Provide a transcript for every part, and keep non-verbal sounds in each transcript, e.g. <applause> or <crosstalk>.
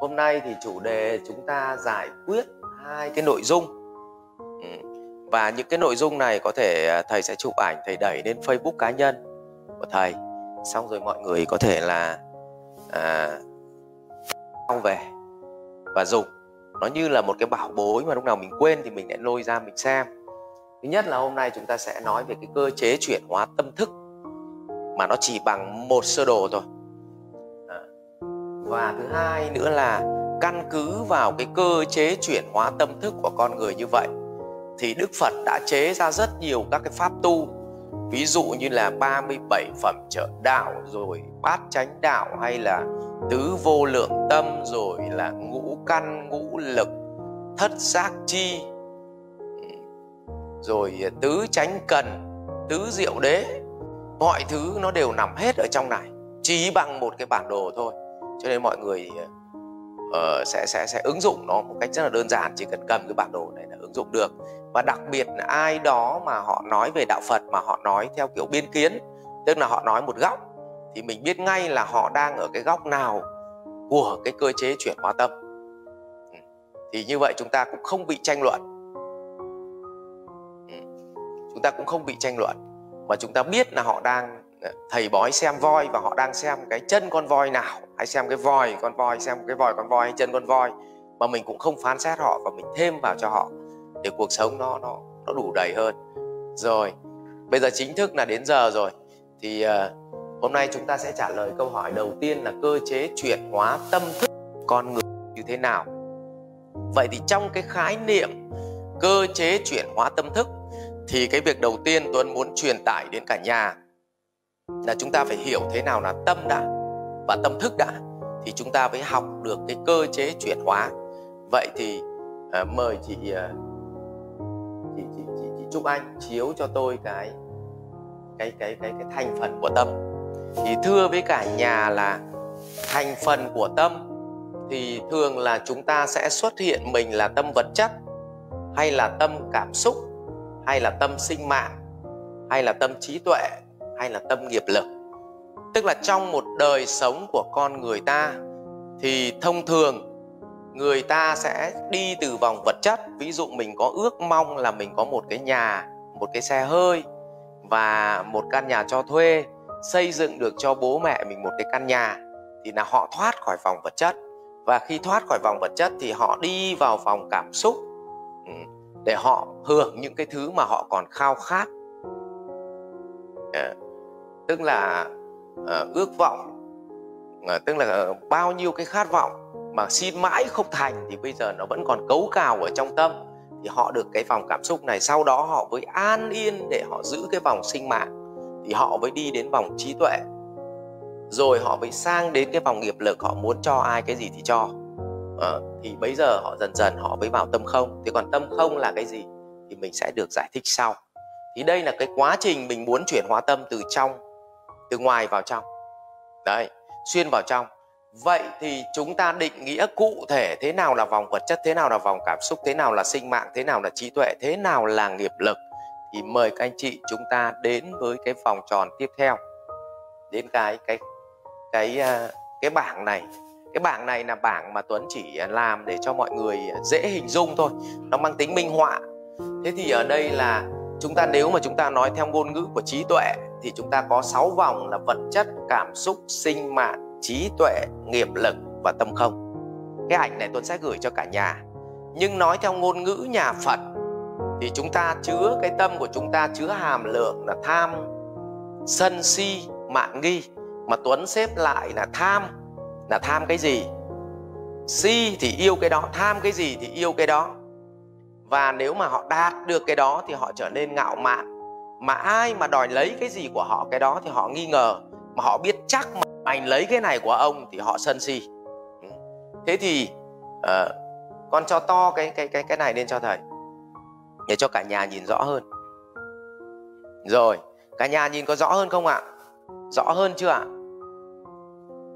hôm nay thì chủ đề chúng ta giải quyết hai cái nội dung. Ừ, và những cái nội dung này có thể à, thầy sẽ chụp ảnh thầy đẩy lên facebook cá nhân của thầy. Xong rồi mọi người có thể là à, về và dùng. Nó như là một cái bảo bối mà lúc nào mình quên thì mình lại lôi ra mình xem. Thứ nhất là hôm nay chúng ta sẽ nói về cái cơ chế chuyển hóa tâm thức. Mà nó chỉ bằng một sơ đồ thôi và thứ hai nữa là căn cứ vào cái cơ chế chuyển hóa tâm thức của con người như vậy, thì Đức Phật đã chế ra rất nhiều các cái pháp tu. Ví dụ như là 37 phẩm trợ đạo, rồi bát chánh đạo, hay là tứ vô lượng tâm, rồi là ngũ căn, ngũ lực, thất giác chi, rồi tứ chánh cần, tứ diệu đế. Mọi thứ nó đều nằm hết ở trong này, chỉ bằng một cái bản đồ thôi cho nên mọi người uh, sẽ sẽ sẽ ứng dụng nó một cách rất là đơn giản chỉ cần cầm cái bản đồ này là ứng dụng được. Và đặc biệt là ai đó mà họ nói về đạo Phật mà họ nói theo kiểu biên kiến tức là họ nói một góc thì mình biết ngay là họ đang ở cái góc nào của cái cơ chế chuyển hóa tâm. Ừ. Thì như vậy chúng ta cũng không bị tranh luận. Ừ. Chúng ta cũng không bị tranh luận mà chúng ta biết là họ đang thầy bói xem voi và họ đang xem cái chân con voi nào hay xem cái vòi con voi xem cái vòi con voi hay chân con voi. Mà mình cũng không phán xét họ và mình thêm vào cho họ để cuộc sống nó nó nó đủ đầy hơn. Rồi bây giờ chính thức là đến giờ rồi. Thì uh, hôm nay chúng ta sẽ trả lời câu hỏi đầu tiên là cơ chế chuyển hóa tâm thức con người như thế nào? Vậy thì trong cái khái niệm cơ chế chuyển hóa tâm thức thì cái việc đầu tiên tuấn muốn truyền tải đến cả nhà là chúng ta phải hiểu thế nào là tâm đã và tâm thức đã thì chúng ta mới học được cái cơ chế chuyển hóa. Vậy thì uh, mời chị uh, chị, chị chị chị Trúc Anh chiếu cho tôi cái cái cái cái cái thành phần của tâm. Thì thưa với cả nhà là thành phần của tâm thì thường là chúng ta sẽ xuất hiện mình là tâm vật chất hay là tâm cảm xúc hay là tâm sinh mạng hay là tâm trí tuệ hay là tâm nghiệp lực. Tức là trong một đời sống của con người ta, thì thông thường người ta sẽ đi từ vòng vật chất. Ví dụ mình có ước mong là mình có một cái nhà, một cái xe hơi và một căn nhà cho thuê, xây dựng được cho bố mẹ mình một cái căn nhà, thì là họ thoát khỏi vòng vật chất. Và khi thoát khỏi vòng vật chất thì họ đi vào vòng cảm xúc ừ, để họ hưởng những cái thứ mà họ còn khao khát. Ờ, tức là uh, ước vọng uh, tức là ờ, bao nhiêu cái khát vọng mà xin mãi không thành thì bây giờ nó vẫn còn cấu cào ở trong tâm. Thì họ được cái vòng cảm xúc này sau đó họ mới an yên để họ giữ cái vòng sinh mạng. Thì họ mới đi đến vòng trí tuệ. Rồi họ mới sang đến cái vòng nghiệp lực họ muốn cho ai cái gì thì cho. À, thì bây giờ họ dần dần họ mới vào tâm không. Thì còn tâm không là cái gì thì mình sẽ được giải thích sau. Thì đây là cái quá trình mình muốn chuyển hóa tâm từ trong từ ngoài vào trong. Đấy, xuyên vào trong. Vậy thì chúng ta định nghĩa cụ thể thế nào là vòng vật chất, thế nào là vòng cảm xúc, thế nào là sinh mạng, thế nào là trí tuệ, thế nào là nghiệp lực? Thì mời các anh chị chúng ta đến với cái vòng tròn tiếp theo. Đến cái cái cái ờ, cái bảng này. Cái bảng này là bảng mà Tuấn chỉ làm để cho mọi người dễ hình dung thôi. Nó mang tính minh họa. Thế thì ở đây là chúng ta nếu mà chúng ta nói theo ngôn ngữ của trí tuệ thì chúng ta có 6 vòng là vật chất, cảm xúc, sinh mạng, trí tuệ, nghiệp lực và tâm không. Cái ảnh này Tuấn sẽ gửi cho cả nhà. Nhưng nói theo ngôn ngữ nhà Phật thì chúng ta chứa, cái tâm của chúng ta chứa hàm lượng là tham, sân si, mạng nghi. Mà Tuấn xếp lại là tham. Là tham cái gì? Si thì yêu cái đó, tham cái gì thì yêu cái đó và nếu mà họ đạt được cái đó thì họ trở nên ngạo mạn. Mà ai mà đòi lấy cái gì của họ cái đó thì họ nghi ngờ. Mà họ biết chắc mà anh lấy cái này của ông thì họ sân si. Ừ. Thế thì uh, con cho to cái cái cái cái này lên cho thầy. Để cho cả nhà nhìn rõ hơn. Rồi cả nhà nhìn có rõ hơn không ạ? Rõ hơn chưa ạ?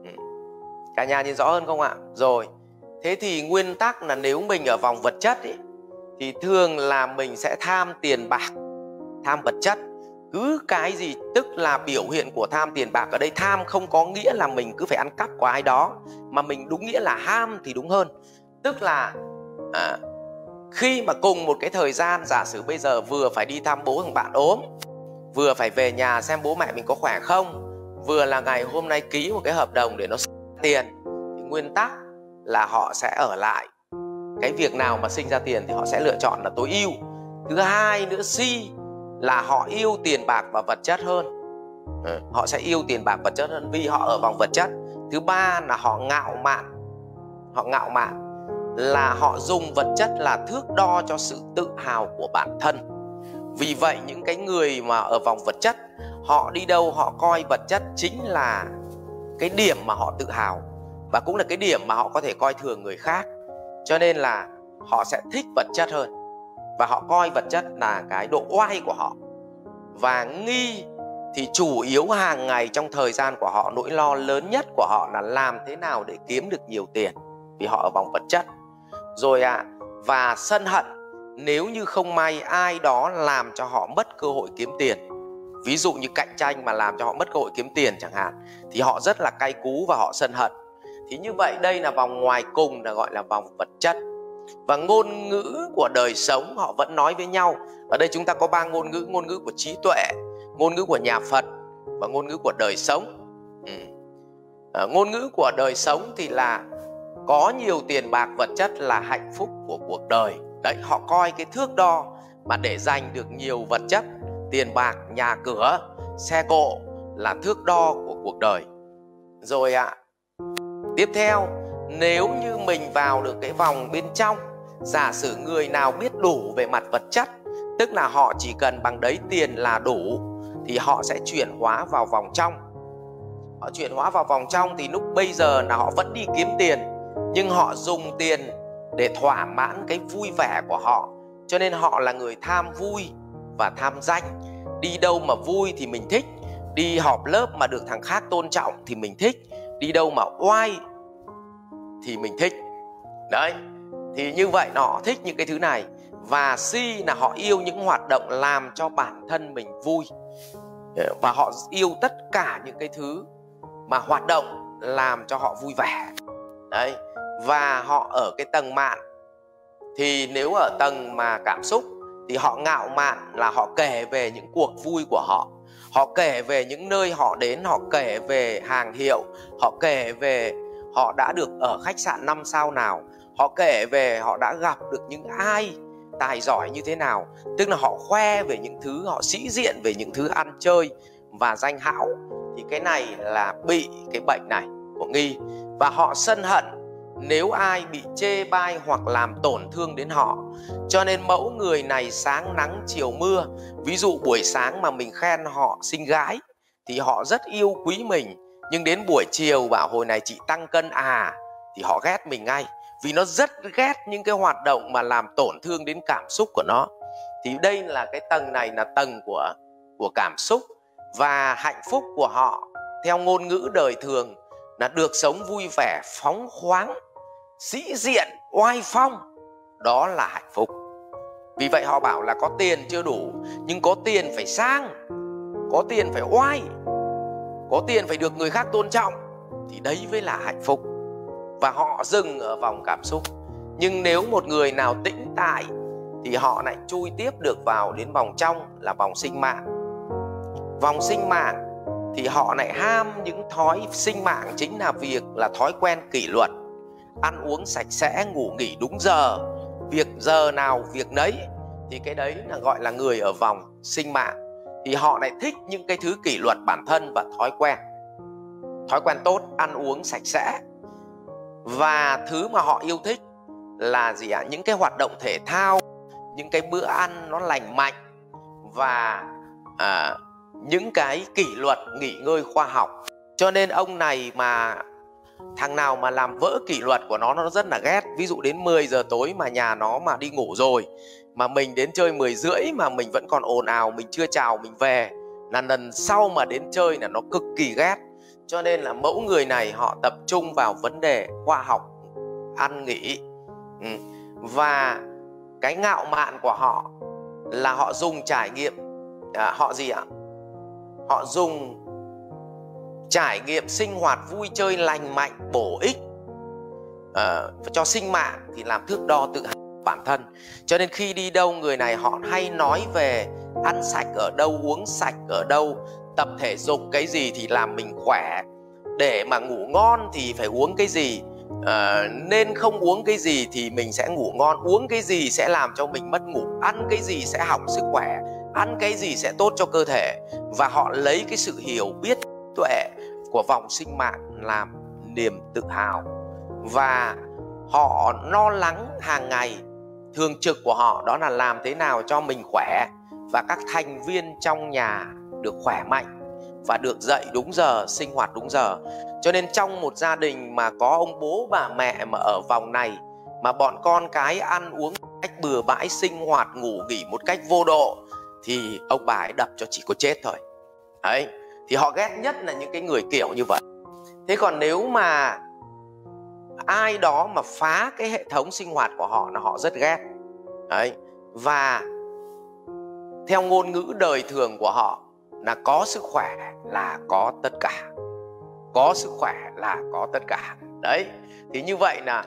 Ừ. Cả nhà nhìn rõ hơn không ạ? Rồi thế thì nguyên tắc là nếu mình ở vòng vật chất ý, thì thường là mình sẽ tham tiền bạc tham vật chất. Cứ cái gì tức là biểu hiện của tham tiền bạc ở đây tham không có nghĩa là mình cứ phải ăn cắp của ai đó mà mình đúng nghĩa là ham thì đúng hơn. Tức là à, khi mà cùng một cái thời gian giả sử bây giờ vừa phải đi thăm bố thằng bạn ốm vừa phải về nhà xem bố mẹ mình có khỏe không vừa là ngày hôm nay ký một cái hợp đồng để nó tiền thì nguyên tắc là họ sẽ ở lại cái việc nào mà sinh ra tiền thì họ sẽ lựa chọn là tối ưu. Thứ hai nữa si là họ yêu tiền bạc và vật chất hơn. Ừ, họ sẽ yêu tiền bạc vật chất hơn vì họ ở vòng vật chất. Thứ ba là họ ngạo mạn. Họ ngạo mạn là họ dùng vật chất là thước đo cho sự tự hào của bản thân. Vì vậy những cái người mà ở vòng vật chất họ đi đâu họ coi vật chất chính là cái điểm mà họ tự hào và cũng là cái điểm mà họ có thể coi thường người khác cho nên là họ sẽ thích vật chất hơn và họ coi vật chất là cái độ oai của họ. Và nghi thì chủ yếu hàng ngày trong thời gian của họ, nỗi lo lớn nhất của họ là làm thế nào để kiếm được nhiều tiền vì họ ở vòng vật chất. Rồi à và sân hận, nếu như không may ai đó làm cho họ mất cơ hội kiếm tiền, ví dụ như cạnh tranh mà làm cho họ mất cơ hội kiếm tiền chẳng hạn, thì họ rất là cay cú và họ sân hận thì như vậy đây là vòng ngoài cùng là gọi là vòng vật chất. Và ngôn ngữ của đời sống họ vẫn nói với nhau. Ở đây chúng ta có ba ngôn ngữ ngôn ngữ của trí tuệ ngôn ngữ của nhà phật và ngôn ngữ của đời sống. Ừ. à, ngôn ngữ của đời sống thì là có nhiều tiền bạc vật chất là hạnh phúc của cuộc đời. Đấy họ coi cái thước đo mà để giành được nhiều vật chất tiền bạc nhà cửa xe cộ là thước đo của cuộc đời. Rồi ạ à, tiếp theo, nếu như mình vào được cái vòng bên trong, giả sử người nào biết đủ về mặt vật chất, tức là họ chỉ cần bằng đấy tiền là đủ, thì họ sẽ chuyển hóa vào vòng trong. Họ chuyển hóa vào vòng trong thì lúc bây giờ là họ vẫn đi kiếm tiền, nhưng họ dùng tiền để thỏa mãn cái vui vẻ của họ. Cho nên họ là người tham vui và tham danh. Đi đâu mà vui thì mình thích, đi họp lớp mà được thằng khác tôn trọng thì mình thích đi đâu mà oai thì mình thích. Đấy, thì như vậy họ thích những cái thứ này. Và si là họ yêu những hoạt động làm cho bản thân mình vui. Và họ yêu tất cả những cái thứ mà hoạt động làm cho họ vui vẻ. Đấy, và họ ở cái tầng mạn. Thì nếu ở tầng mà cảm xúc thì họ ngạo mạn là họ kể về những cuộc vui của họ họ kể về những nơi họ đến, họ kể về hàng hiệu, họ kể về họ đã được ở khách sạn năm sao nào, họ kể về họ đã gặp được những ai tài giỏi như thế nào. Tức là họ khoe về những thứ, họ sĩ diện về những thứ ăn chơi và danh hão thì cái này là bị cái bệnh này của nghi. Và họ sân hận nếu ai bị chê bai hoặc làm tổn thương đến họ, cho nên mẫu người này sáng nắng chiều mưa. Ví dụ buổi sáng mà mình khen họ xinh gái, thì họ rất yêu quý mình. Nhưng đến buổi chiều bảo hồi này chị tăng cân à thì họ ghét mình ngay. Vì nó rất ghét những cái hoạt động mà làm tổn thương đến cảm xúc của nó. Thì đây là cái tầng này là tầng của của cảm xúc. Và hạnh phúc của họ, theo ngôn ngữ đời thường, là được sống vui vẻ, phóng khoáng sĩ diện, oai phong, đó là hạnh phúc. Vì vậy họ bảo là có tiền chưa đủ, nhưng có tiền phải sang, có tiền phải oai, có tiền phải được người khác tôn trọng, thì đấy mới là hạnh phúc. Và họ dừng ở vòng cảm xúc. Nhưng nếu một người nào tĩnh tại, thì họ lại chui tiếp được vào đến vòng trong là vòng sinh mạng. Vòng sinh mạng thì họ lại ham những thói sinh mạng chính là việc là thói quen kỷ luật ăn uống sạch sẽ ngủ nghỉ đúng giờ việc giờ nào việc nấy thì cái đấy là gọi là người ở vòng sinh mạng. Thì họ lại thích những cái thứ kỷ luật bản thân và thói quen. Thói quen tốt ăn uống sạch sẽ. Và thứ mà họ yêu thích là gì ạ? Những cái hoạt động thể thao những cái bữa ăn nó lành mạnh và à, những cái kỷ luật nghỉ ngơi khoa học. Cho nên ông này mà thằng nào mà làm vỡ kỷ luật của nó nó rất là ghét. Ví dụ đến 10 giờ tối mà nhà nó mà đi ngủ rồi mà mình đến chơi 10 rưỡi mà mình vẫn còn ồn ào mình chưa chào mình về là lần sau mà đến chơi là nó cực kỳ ghét. Cho nên là mẫu người này họ tập trung vào vấn đề khoa học ăn nghỉ. Ừ. và cái ngạo mạn của họ là họ dùng trải nghiệm à, họ gì ạ? Họ dùng trải nghiệm sinh hoạt vui chơi lành mạnh bổ ích uh, cho sinh mạng thì làm thước đo tự hào bản thân. Cho nên khi đi đâu người này họ hay nói về ăn sạch ở đâu uống sạch ở đâu tập thể dục cái gì thì làm mình khỏe. Để mà ngủ ngon thì phải uống cái gì à, nên không uống cái gì thì mình sẽ ngủ ngon. Uống cái gì sẽ làm cho mình mất ngủ ăn cái gì sẽ hỏng sức khỏe ăn cái gì sẽ tốt cho cơ thể. Và họ lấy cái sự hiểu biết tuệ của vòng sinh mạng làm niềm tự hào. Và họ lo lắng hàng ngày thường trực của họ đó là làm thế nào cho mình khỏe và các thành viên trong nhà được khỏe mạnh và được dậy đúng giờ, sinh hoạt đúng giờ. Cho nên trong một gia đình mà có ông bố, bà mẹ mà ở vòng này, mà bọn con cái ăn uống cách bừa bãi, sinh hoạt, ngủ nghỉ một cách vô độ, thì ông bà ấy đập cho chỉ có chết thôi. Đấy thì họ ghét nhất là những cái người kiểu như vậy. Thế còn nếu mà ai đó mà phá cái hệ thống sinh hoạt của họ là họ rất ghét. Đấy. Và theo ngôn ngữ đời thường của họ là có sức khỏe là có tất cả. Có sức khỏe là có tất cả. Đấy. Thì như vậy là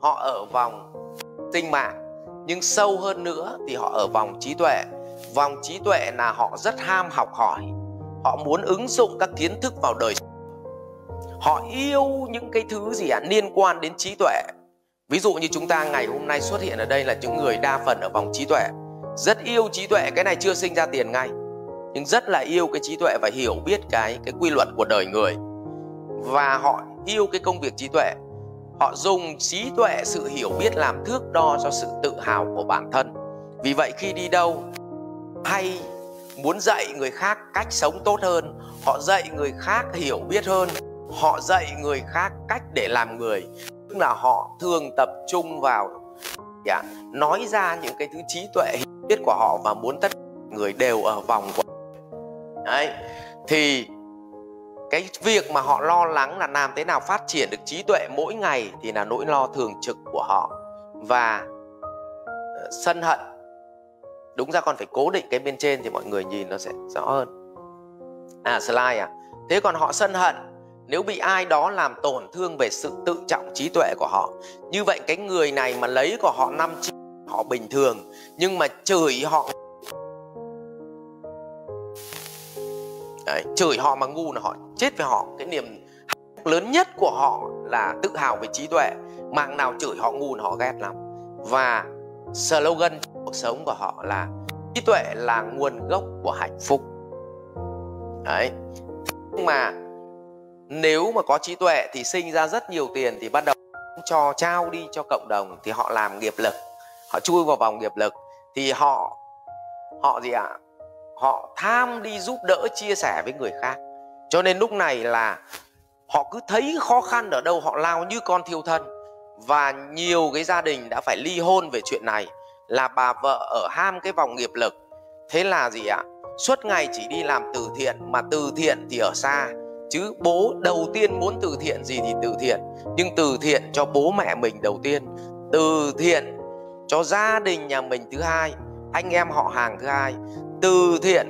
họ ở vòng tinh mạng. Nhưng sâu hơn nữa thì họ ở vòng trí tuệ. Vòng trí tuệ là họ rất ham học hỏi họ muốn ứng dụng các kiến thức vào đời họ yêu những cái thứ gì ạ? À, liên quan đến trí tuệ. Ví dụ như chúng ta ngày hôm nay xuất hiện ở đây là những người đa phần ở vòng trí tuệ. Rất yêu trí tuệ cái này chưa sinh ra tiền ngay. Nhưng rất là yêu cái trí tuệ và hiểu biết cái cái quy luật của đời người. Và họ yêu cái công việc trí tuệ. Họ dùng trí tuệ sự hiểu biết làm thước đo cho sự tự hào của bản thân. Vì vậy khi đi đâu hay muốn dạy người khác cách sống tốt hơn họ dạy người khác hiểu biết hơn họ dạy người khác cách để làm người. Tức là họ thường tập trung vào yeah, nói ra những cái thứ trí tuệ hiểu biết của họ và muốn tất người đều ở vòng của đấy thì cái việc mà họ lo lắng là làm thế nào phát triển được trí tuệ mỗi ngày thì là nỗi lo thường trực của họ. Và ờ, sân hận đúng ra con phải cố định cái bên trên thì mọi người nhìn nó sẽ rõ hơn. À slide à. Thế còn họ sân hận. Nếu bị ai đó làm tổn thương về sự tự trọng trí tuệ của họ như vậy cái người này mà lấy của họ năm triệu họ bình thường nhưng mà chửi họ Đấy, chửi họ mà ngu là họ chết với họ. Cái niềm lớn nhất của họ là tự hào về trí tuệ. Mạng nào chửi họ ngu là họ ghét lắm. Và slogan cuộc sống của họ là trí tuệ là nguồn gốc của hạnh phúc. Đấy. Nhưng mà nếu mà có trí tuệ thì sinh ra rất nhiều tiền thì bắt đầu cho trao đi cho cộng đồng thì họ làm nghiệp lực, họ chui vào vòng nghiệp lực thì họ họ gì ạ? À? họ tham đi giúp đỡ, chia sẻ với người khác. Cho nên lúc này là họ cứ thấy khó khăn ở đâu, họ lao như con thiêu thân. Và nhiều cái gia đình đã phải ly hôn về chuyện này là bà vợ ở ham cái vòng nghiệp lực. Thế là gì ạ? Suốt ngày chỉ đi làm từ thiện mà từ thiện thì ở xa. Chứ bố đầu tiên muốn từ thiện gì thì từ thiện. Nhưng từ thiện cho bố mẹ mình đầu tiên. Từ thiện cho gia đình nhà mình thứ hai, anh em họ hàng thứ hai. Từ thiện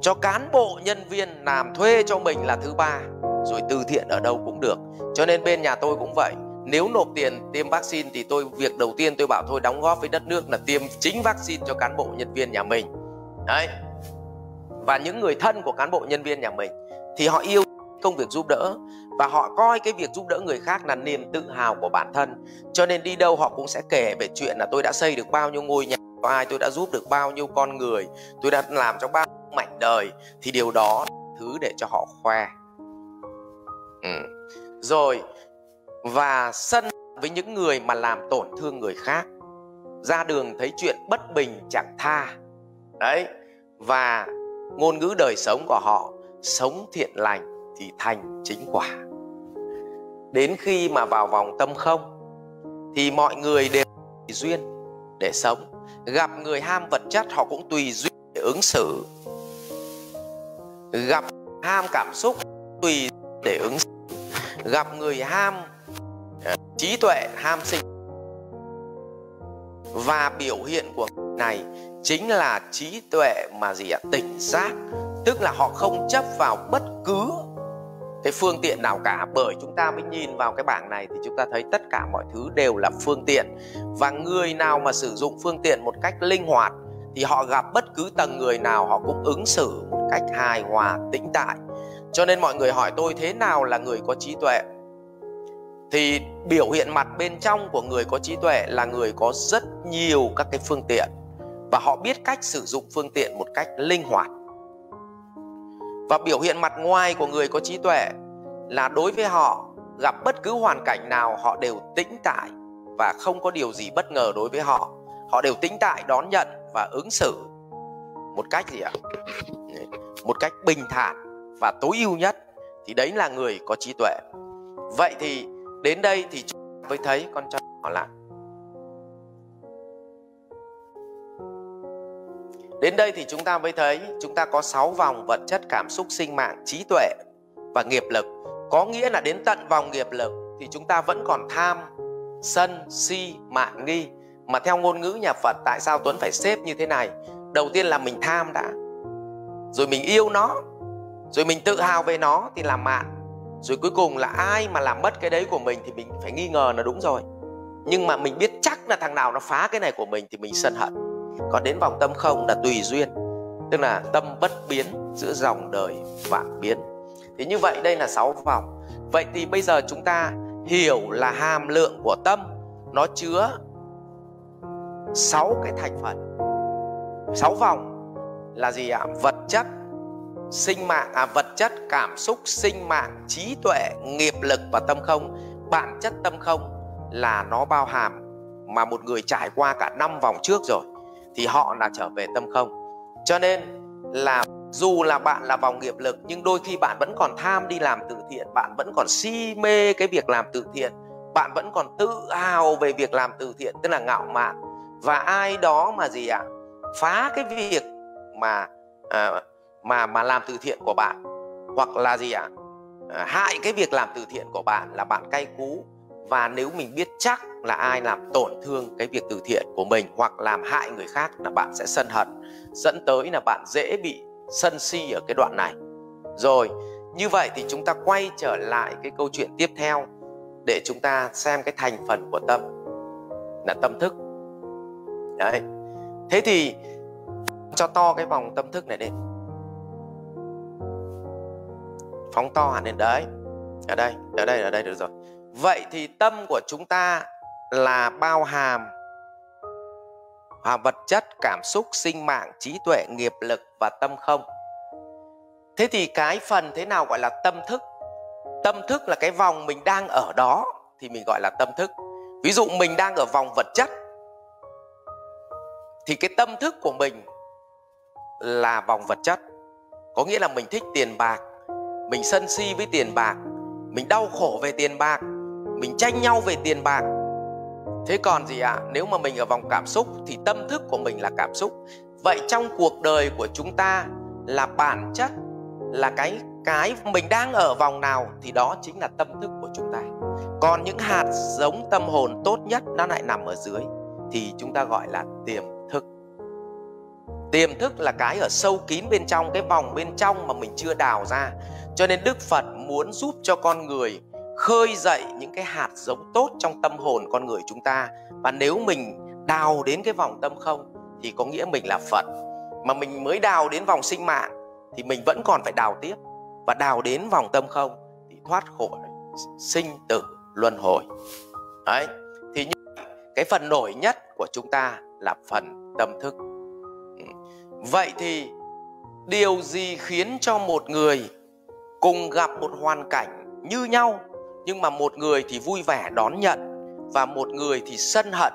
cho cán bộ nhân viên làm thuê cho mình là thứ ba. Rồi từ thiện ở đâu cũng được. Cho nên bên nhà tôi cũng vậy nếu nộp tiền tiêm vaccine thì tôi, việc đầu tiên tôi bảo thôi đóng góp với đất nước là tiêm chính vaccine cho cán bộ nhân viên nhà mình. Đấy. Và những người thân của cán bộ nhân viên nhà mình thì họ yêu công việc giúp đỡ và họ coi cái việc giúp đỡ người khác là niềm tự hào của bản thân. Cho nên đi đâu họ cũng sẽ kể về chuyện là tôi đã xây được bao nhiêu ngôi nhà, có ai tôi đã giúp được bao nhiêu con người, tôi đã làm cho bao nhiêu mảnh đời, thì điều đó thứ để cho họ khoe. Ừ. rồi và sân với những người mà làm tổn thương người khác. Ra đường thấy chuyện bất bình chẳng tha. Đấy, và ngôn ngữ đời sống của họ, sống thiện lành thì thành chính quả. Đến khi mà vào vòng tâm không, thì mọi người đều tùy duyên để sống. Gặp người ham vật chất, họ cũng tùy duyên để ứng xử. Gặp ham cảm xúc, tùy để ứng xử. Gặp người ham Ờ, trí tuệ, ham sinh. Và biểu hiện của người này chính là trí tuệ mà gì ạ? Tỉnh giác. Tức là họ không chấp vào bất cứ cái phương tiện nào cả. Bởi chúng ta mới nhìn vào cái bảng này thì chúng ta thấy tất cả mọi thứ đều là phương tiện. Và người nào mà sử dụng phương tiện một cách linh hoạt thì họ gặp bất cứ tầng người nào, họ cũng ứng xử một cách hài hòa, tĩnh tại. Cho nên mọi người hỏi tôi thế nào là người có trí tuệ? Thì biểu hiện mặt bên trong của người có trí tuệ là người có rất nhiều các cái phương tiện và họ biết cách sử dụng phương tiện một cách linh hoạt. Và biểu hiện mặt ngoài của người có trí tuệ là đối với họ, gặp bất cứ hoàn cảnh nào họ đều tĩnh tại và không có điều gì bất ngờ đối với họ. Họ đều tĩnh tại, đón nhận và ứng xử một cách gì ạ? Một cách bình thản và tối ưu nhất. Thì đấy là người có trí tuệ. Vậy thì đến đây thì chúng mới thấy con cho nhỏ lại Đến đây thì chúng ta mới thấy chúng ta có 6 vòng vật chất cảm xúc sinh mạng trí tuệ và nghiệp lực. Có nghĩa là đến tận vòng nghiệp lực thì chúng ta vẫn còn tham, sân, si, mạn nghi. Mà theo ngôn ngữ nhà Phật tại sao Tuấn phải xếp như thế này? Đầu tiên là mình tham đã. Rồi mình yêu nó. Rồi mình tự hào về nó thì làm mạn. Rồi cuối cùng là ai mà làm mất cái đấy của mình thì mình phải nghi ngờ là đúng rồi. Nhưng mà mình biết chắc là thằng nào nó phá cái này của mình thì mình sân hận. Còn đến vòng tâm không là tùy duyên. Tức là tâm bất biến giữa dòng đời vạn biến. Thì như vậy đây là sáu vòng. Vậy thì bây giờ chúng ta hiểu là hàm lượng của tâm nó chứa sáu cái thành phần. Sáu vòng là gì ạ? Vật chất sinh mạng à vật chất cảm xúc sinh mạng trí tuệ nghiệp lực và tâm không bản chất tâm không là nó bao hàm mà một người trải qua cả năm vòng trước rồi thì họ là trở về tâm không. Cho nên là dù là bạn là vòng nghiệp lực nhưng đôi khi bạn vẫn còn tham đi làm từ thiện bạn vẫn còn si mê cái việc làm từ thiện bạn vẫn còn tự hào về việc làm từ thiện tức là ngạo mạn. Và ai đó mà gì ạ? À, phá cái việc mà à, mà mà làm từ thiện của bạn. Hoặc là gì ạ? À, hại cái việc làm từ thiện của bạn là bạn cay cú. Và nếu mình biết chắc là ai làm tổn thương cái việc từ thiện của mình hoặc làm hại người khác là bạn sẽ sân hận dẫn tới là bạn dễ bị sân si ở cái đoạn này. Rồi như vậy thì chúng ta quay trở lại cái câu chuyện tiếp theo để chúng ta xem cái thành phần của tâm là tâm thức. Đấy. Thế thì cho to cái vòng tâm thức này lên phóng to hẳn lên. Đấy, ở đây ở đây ở đây, được rồi. Vậy thì tâm của chúng ta là bao hàm và vật chất, cảm xúc, sinh mạng, trí tuệ, nghiệp lực và tâm không? Thế thì cái phần thế nào gọi là tâm thức? Tâm thức là cái vòng mình đang ở đó thì mình gọi là tâm thức. Ví dụ mình đang ở vòng vật chất thì cái tâm thức của mình là vòng vật chất. Có nghĩa là mình thích tiền bạc mình sân si với tiền bạc, mình đau khổ về tiền bạc, mình tranh nhau về tiền bạc. Thế còn gì ạ? À? nếu mà mình ở vòng cảm xúc thì tâm thức của mình là cảm xúc. Vậy trong cuộc đời của chúng ta là bản chất, là cái cái mình đang ở vòng nào thì đó chính là tâm thức của chúng ta. Còn những hạt giống tâm hồn tốt nhất nó lại nằm ở dưới, thì chúng ta gọi là tiềm tiềm thức là cái ở sâu kín bên trong, cái vòng bên trong mà mình chưa đào ra. Cho nên đức phật muốn giúp cho con người khơi dậy những cái hạt giống tốt trong tâm hồn con người chúng ta. Và nếu mình đào đến cái vòng tâm không thì có nghĩa mình là phật. Mà mình mới đào đến vòng sinh mạng thì mình vẫn còn phải đào tiếp. Và đào đến vòng tâm không thì thoát khỏi sinh tử, luân hồi. Đấy, thì như cái phần nổi nhất của chúng ta là phần tâm thức vậy thì, điều gì khiến cho một người cùng gặp một hoàn cảnh như nhau, nhưng mà một người thì vui vẻ đón nhận và một người thì sân hận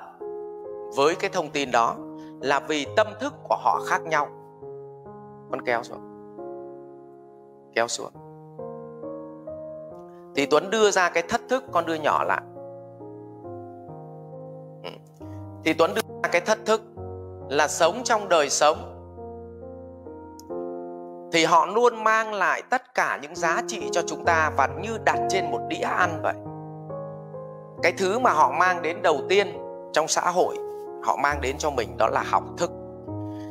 với cái thông tin đó là vì tâm thức của họ khác nhau? Con kéo xuống. Kéo xuống. Thì tuấn đưa ra cái thất thức, con đưa nhỏ lại. Ừ. Thì tuấn đưa ra cái thất thức là sống trong đời sống thì họ luôn mang lại tất cả những giá trị cho chúng ta và như đặt trên một đĩa ăn vậy. Cái thứ mà họ mang đến đầu tiên trong xã hội họ mang đến cho mình đó là học thức.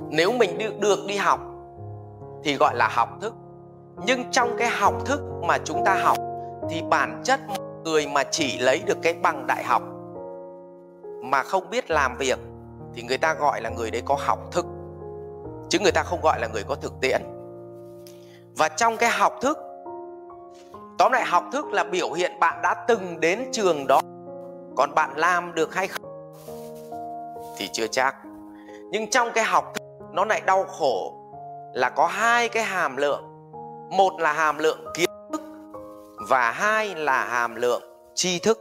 Nếu mình được, được đi học thì gọi là học thức. Nhưng trong cái học thức mà chúng ta học thì bản chất người mà chỉ lấy được cái bằng đại học mà không biết làm việc thì người ta gọi là người đấy có học thức. Chứ người ta không gọi là người có thực tiễn và trong cái học thức, tóm lại học thức là biểu hiện bạn đã từng đến trường đó. Còn bạn làm được hay không thì chưa chắc. Nhưng trong cái học thức, nó lại đau khổ là có hai cái hàm lượng. Một là hàm lượng kiến thức và hai là hàm lượng tri thức.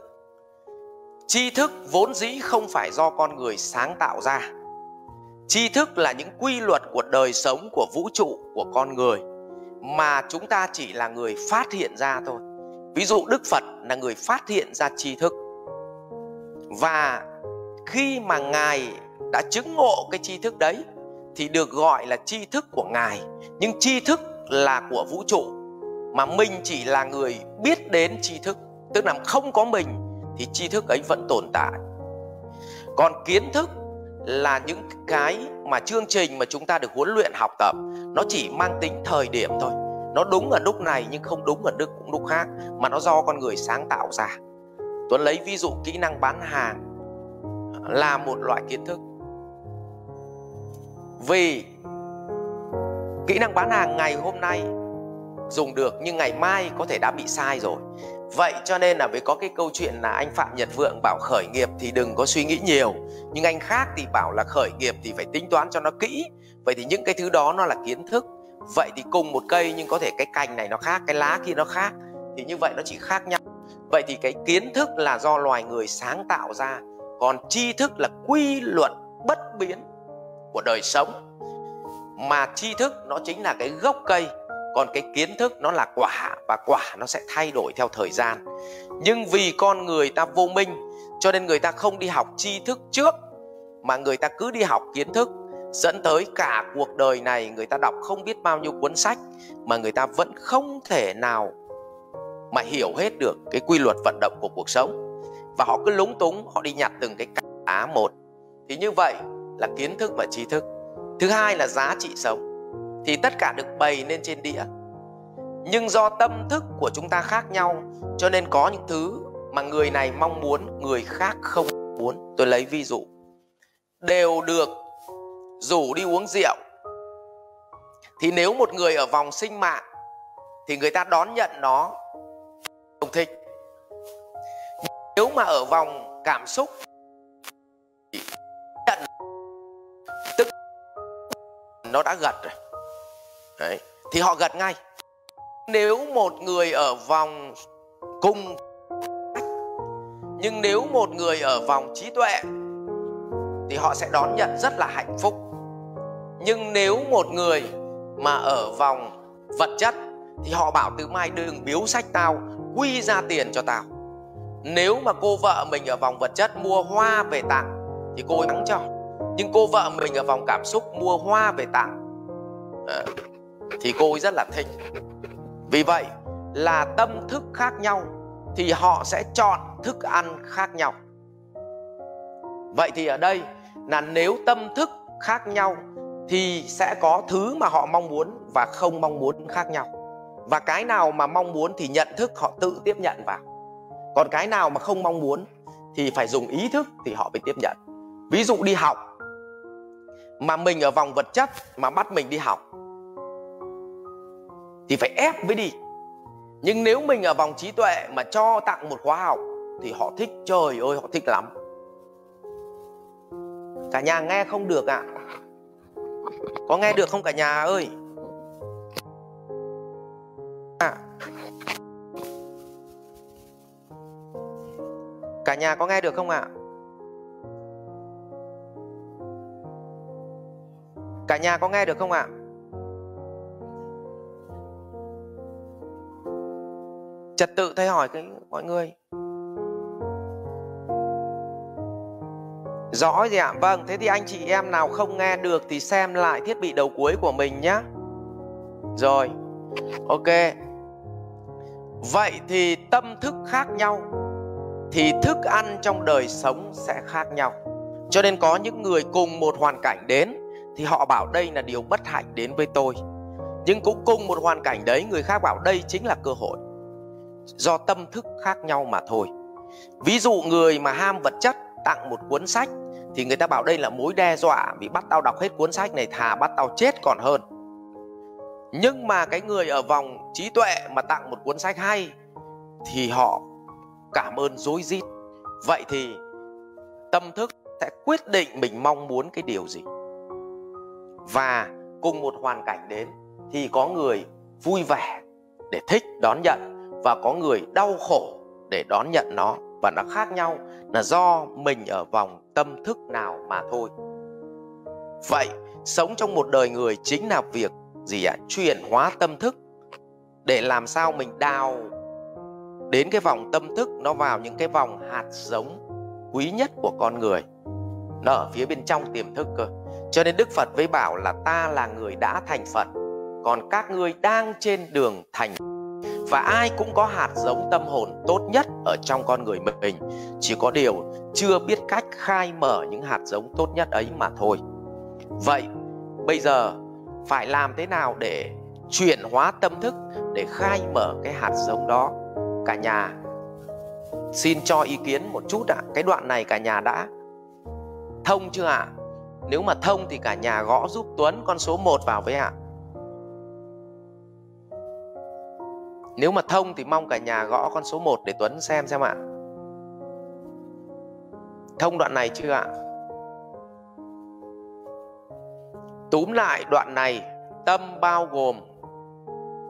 Tri thức vốn dĩ không phải do con người sáng tạo ra. Tri thức là những quy luật của đời sống, của vũ trụ, của con người mà chúng ta chỉ là người phát hiện ra thôi. Ví dụ đức phật là người phát hiện ra tri thức. Và khi mà ngài đã chứng ngộ cái tri thức đấy, thì được gọi là tri thức của ngài. Nhưng tri thức là của vũ trụ, mà mình chỉ là người biết đến tri thức. Tức là không có mình, thì tri thức ấy vẫn tồn tại. Còn kiến thức là những cái mà chương trình mà chúng ta được huấn luyện học tập, nó chỉ mang tính thời điểm thôi. Nó đúng ở lúc này nhưng không đúng ở lúc cũng lúc khác, mà nó do con người sáng tạo ra. Tuấn lấy ví dụ kỹ năng bán hàng là một loại kiến thức. Vì kỹ năng bán hàng ngày hôm nay dùng được nhưng ngày mai có thể đã bị sai rồi vậy cho nên là với có cái câu chuyện là anh phạm nhật vượng bảo khởi nghiệp thì đừng có suy nghĩ nhiều. Nhưng anh khác thì bảo là khởi nghiệp thì phải tính toán cho nó kỹ. Vậy thì những cái thứ đó nó là kiến thức. Vậy thì cùng một cây nhưng có thể cái cành này nó khác, cái lá kia nó khác. Thì như vậy nó chỉ khác nhau. Vậy thì cái kiến thức là do loài người sáng tạo ra. Còn tri thức là quy luật bất biến của đời sống. Mà tri thức nó chính là cái gốc cây còn cái kiến thức nó là quả và quả nó sẽ thay đổi theo thời gian. Nhưng vì con người ta vô minh, cho nên người ta không đi học tri thức trước, mà người ta cứ đi học kiến thức. Dẫn tới cả cuộc đời này, người ta đọc không biết bao nhiêu cuốn sách, mà người ta vẫn không thể nào mà hiểu hết được cái quy luật vận động của cuộc sống. Và họ cứ lúng túng, họ đi nhặt từng cái cá một. Thì như vậy là kiến thức và tri thức. Thứ hai là giá trị sống thì tất cả được bày lên trên đĩa. Nhưng do tâm thức của chúng ta khác nhau, cho nên có những thứ mà người này mong muốn, người khác không muốn. Tôi lấy ví dụ. Đều được rủ đi uống rượu. Thì nếu một người ở vòng sinh mạng, thì người ta đón nhận nó không thích. Nếu mà ở vòng cảm xúc nhận tức nó đã gật rồi. Đấy. thì họ gật ngay. Nếu một người ở vòng cung, nhưng nếu một người ở vòng trí tuệ thì họ sẽ đón nhận rất là hạnh phúc. Nhưng nếu một người mà ở vòng vật chất thì họ bảo từ mai đừng biếu sách tao quy ra tiền cho tao. Nếu mà cô vợ mình ở vòng vật chất mua hoa về tặng thì cô ấy cho. Nhưng cô vợ mình ở vòng cảm xúc mua hoa về tặng. À, thì cô ấy rất là thích. Vì vậy, là tâm thức khác nhau thì họ sẽ chọn thức ăn khác nhau. Vậy thì ở đây là nếu tâm thức khác nhau thì sẽ có thứ mà họ mong muốn và không mong muốn khác nhau. Và cái nào mà mong muốn thì nhận thức họ tự tiếp nhận vào. Còn cái nào mà không mong muốn thì phải dùng ý thức thì họ phải tiếp nhận. Ví dụ đi học. Mà mình ở vòng vật chất mà bắt mình đi học thì phải ép mới đi nhưng nếu mình ở vòng trí tuệ mà cho tặng một khóa học, thì họ thích, trời ơi, họ thích lắm cả nhà nghe không được ạ à? có nghe được không cả nhà ơi à. cả nhà có nghe được không ạ à? cả nhà có nghe được không ạ à? Trật tự thầy hỏi cái mọi người. Rõ gì ạ? Vâng thế thì anh chị em nào không nghe được thì xem lại thiết bị đầu cuối của mình nhé rồi, ok. Vậy thì tâm thức khác nhau, thì thức ăn trong đời sống sẽ khác nhau. Cho nên có những người cùng một hoàn cảnh đến, thì họ bảo đây là điều bất hạnh đến với tôi. Nhưng cũng cùng một hoàn cảnh đấy, người khác bảo đây chính là cơ hội do tâm thức khác nhau mà thôi. Ví dụ người mà ham vật chất, tặng một cuốn sách, thì người ta bảo đây là mối đe dọa vì bắt tao đọc hết cuốn sách này, thà bắt tao chết còn hơn. Nhưng mà cái người ở vòng trí tuệ mà tặng một cuốn sách hay, thì họ cảm ơn dối rít. Vậy thì tâm thức sẽ quyết định mình mong muốn cái điều gì. Và cùng một hoàn cảnh đến, thì có người vui vẻ để thích đón nhận và có người đau khổ để đón nhận nó, và nó khác nhau, là do mình ở vòng tâm thức nào mà thôi. Vậy, sống trong một đời người chính là việc gì ạ? Chuyển hóa tâm thức. Để làm sao mình đào đến cái vòng tâm thức, nó vào những cái vòng hạt giống quý nhất của con người. Nó ở phía bên trong tiềm thức cơ. Cho nên đức phật với bảo là ta là người đã thành phật, còn các ngươi đang trên đường thành và ai cũng có hạt giống tâm hồn tốt nhất ở trong con người mình chỉ có điều chưa biết cách khai mở những hạt giống tốt nhất ấy mà thôi vậy, bây giờ phải làm thế nào để chuyển hóa tâm thức để khai mở cái hạt giống đó cả nhà, xin cho ý kiến một chút ạ à. cái đoạn này cả nhà đã thông chưa ạ à? nếu mà thông thì cả nhà gõ giúp Tuấn con số 1 vào với ạ à. Nếu mà thông thì mong cả nhà gõ con số 1 để Tuấn xem xem ạ. Thông đoạn này chưa ạ? Túm lại đoạn này, tâm bao gồm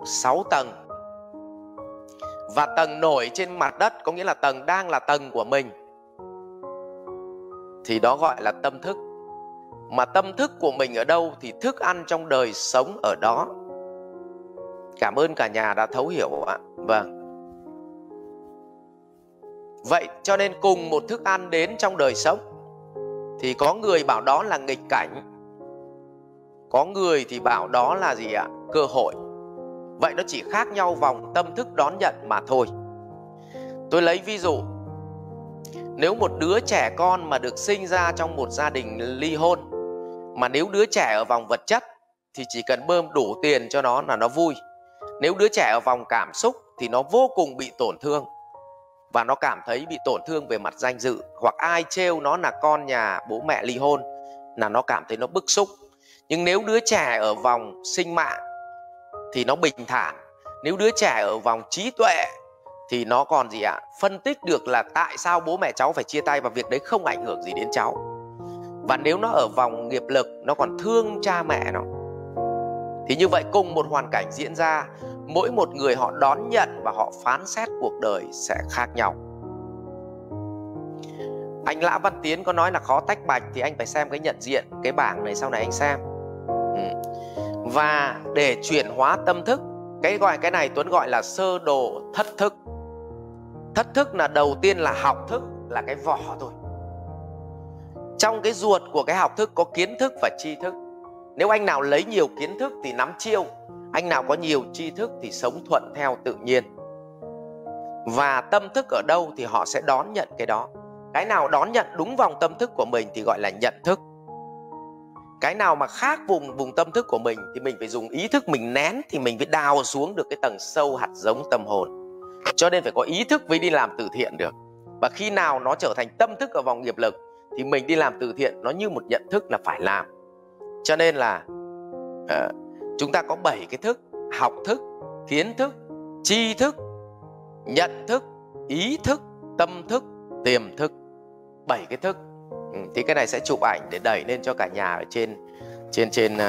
6 tầng. Và tầng nổi trên mặt đất có nghĩa là tầng đang là tầng của mình. Thì đó gọi là tâm thức. Mà tâm thức của mình ở đâu thì thức ăn trong đời sống ở đó Cảm ơn cả nhà đã thấu hiểu ạ. Vâng. Vậy cho nên cùng một thức ăn đến trong đời sống, thì có người bảo đó là nghịch cảnh. Có người thì bảo đó là gì ạ? Cơ hội. Vậy nó chỉ khác nhau vòng tâm thức đón nhận mà thôi. Tôi lấy ví dụ nếu một đứa trẻ con mà được sinh ra trong một gia đình ly hôn, mà nếu đứa trẻ ở vòng vật chất, thì chỉ cần bơm đủ tiền cho nó là nó vui nếu đứa trẻ ở vòng cảm xúc thì nó vô cùng bị tổn thương. Và nó cảm thấy bị tổn thương về mặt danh dự. Hoặc ai trêu nó là con nhà bố mẹ ly hôn là nó cảm thấy nó bức xúc. Nhưng nếu đứa trẻ ở vòng sinh mạng thì nó bình thản. Nếu đứa trẻ ở vòng trí tuệ thì nó còn gì ạ? À? phân tích được là tại sao bố mẹ cháu phải chia tay và việc đấy không ảnh hưởng gì đến cháu. Và nếu nó ở vòng nghiệp lực, nó còn thương cha mẹ nó. Thì như vậy cùng một hoàn cảnh diễn ra mỗi một người họ đón nhận và họ phán xét cuộc đời sẽ khác nhau. Anh lã văn tiến có nói là khó tách bạch thì anh phải xem cái nhận diện, cái bảng này sau này anh xem. Ừ. và để chuyển hóa tâm thức, cái gọi, cái này tuấn gọi là sơ đồ thất thức. Thất thức là đầu tiên là học thức, là cái vỏ thôi. Trong cái ruột của cái học thức có kiến thức và tri thức. Nếu anh nào lấy nhiều kiến thức thì nắm chiêu anh nào có nhiều tri thức thì sống thuận theo tự nhiên. Và tâm thức ở đâu thì họ sẽ đón nhận cái đó. Cái nào đón nhận đúng vòng tâm thức của mình thì gọi là nhận thức. Cái nào mà khác vùng vùng tâm thức của mình thì mình phải dùng ý thức mình nén thì mình phải đào xuống được cái tầng sâu hạt giống tâm hồn. Cho nên phải có ý thức mới đi làm từ thiện được. Và khi nào nó trở thành tâm thức ở vòng nghiệp lực thì mình đi làm từ thiện nó như một nhận thức là phải làm. Cho nên là uh, chúng ta có 7 cái thức học thức kiến thức tri thức nhận thức ý thức tâm thức tiềm thức. Bảy cái thức. Ừ, thì cái này sẽ chụp ảnh để đẩy lên cho cả nhà ở trên trên trên uh,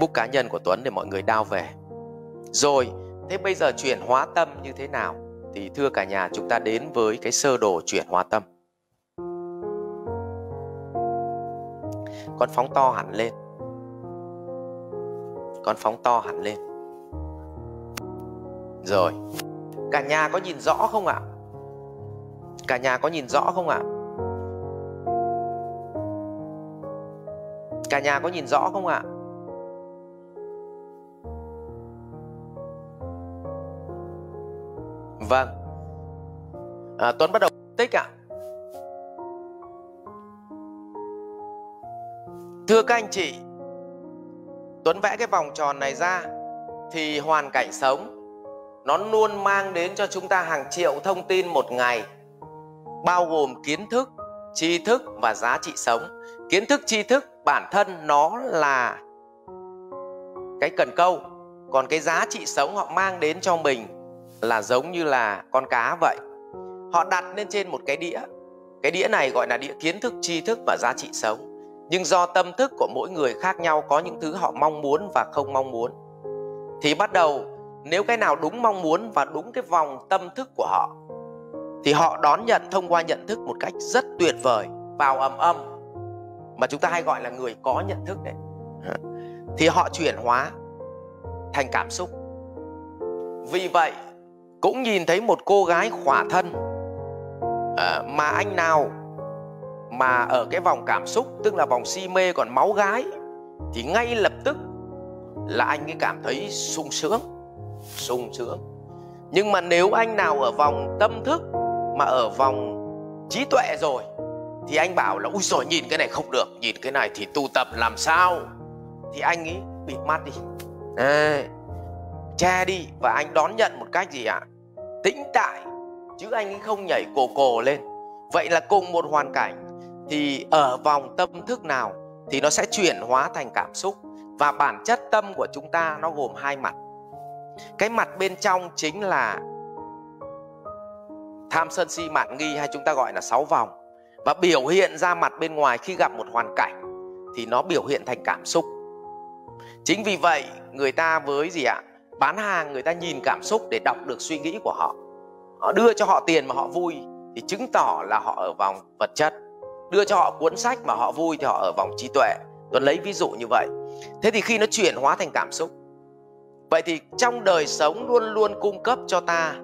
book cá nhân của Tuấn để mọi người đao về. Rồi thế bây giờ chuyển hóa tâm như thế nào? Thì thưa cả nhà chúng ta đến với cái sơ đồ chuyển hóa tâm. Con phóng to hẳn lên con phóng to hẳn lên. Rồi cả nhà có nhìn rõ không ạ? Cả nhà có nhìn rõ không ạ? Cả nhà có nhìn rõ không ạ? Vâng. À, tuấn bắt đầu tích ạ. Thưa các anh chị Tuấn vẽ cái vòng tròn này ra thì hoàn cảnh sống nó luôn mang đến cho chúng ta hàng triệu thông tin một ngày bao gồm kiến thức, tri thức và giá trị sống. Kiến thức, tri thức bản thân nó là cái cần câu, còn cái giá trị sống họ mang đến cho mình là giống như là con cá vậy. Họ đặt lên trên một cái đĩa. Cái đĩa này gọi là đĩa kiến thức, tri thức và giá trị sống nhưng do tâm thức của mỗi người khác nhau có những thứ họ mong muốn và không mong muốn thì bắt đầu nếu cái nào đúng mong muốn và đúng cái vòng tâm thức của họ thì họ đón nhận thông qua nhận thức một cách rất tuyệt vời vào ầm âm mà chúng ta hay gọi là người có nhận thức đấy. Thì họ chuyển hóa thành cảm xúc. Vì vậy cũng nhìn thấy một cô gái khỏa thân à, mà anh nào mà ở cái vòng cảm xúc tức là vòng si mê còn máu gái thì ngay lập tức là anh ấy cảm thấy sung sướng sung sướng. Nhưng mà nếu anh nào ở vòng tâm thức mà ở vòng trí tuệ rồi thì anh bảo là ui rồi nhìn cái này không được nhìn cái này thì tu tập làm sao? Thì anh ấy bịt mắt đi. À, che đi và anh đón nhận một cách gì ạ? À? tĩnh tại chứ anh ấy không nhảy cổ cổ lên. Vậy là cùng một hoàn cảnh thì ở vòng tâm thức nào thì nó sẽ chuyển hóa thành cảm xúc và bản chất tâm của chúng ta nó gồm hai mặt. Cái mặt bên trong chính là tham sân si, mạn nghi hay chúng ta gọi là sáu vòng. Và biểu hiện ra mặt bên ngoài khi gặp một hoàn cảnh thì nó biểu hiện thành cảm xúc. Chính vì vậy, người ta với gì ạ? Bán hàng người ta nhìn cảm xúc để đọc được suy nghĩ của họ. Họ đưa cho họ tiền mà họ vui thì chứng tỏ là họ ở vòng vật chất đưa cho họ cuốn sách mà họ vui thì họ ở vòng trí tuệ. Tuấn lấy ví dụ như vậy. Thế thì khi nó chuyển hóa thành cảm xúc vậy thì trong đời sống luôn luôn cung cấp cho ta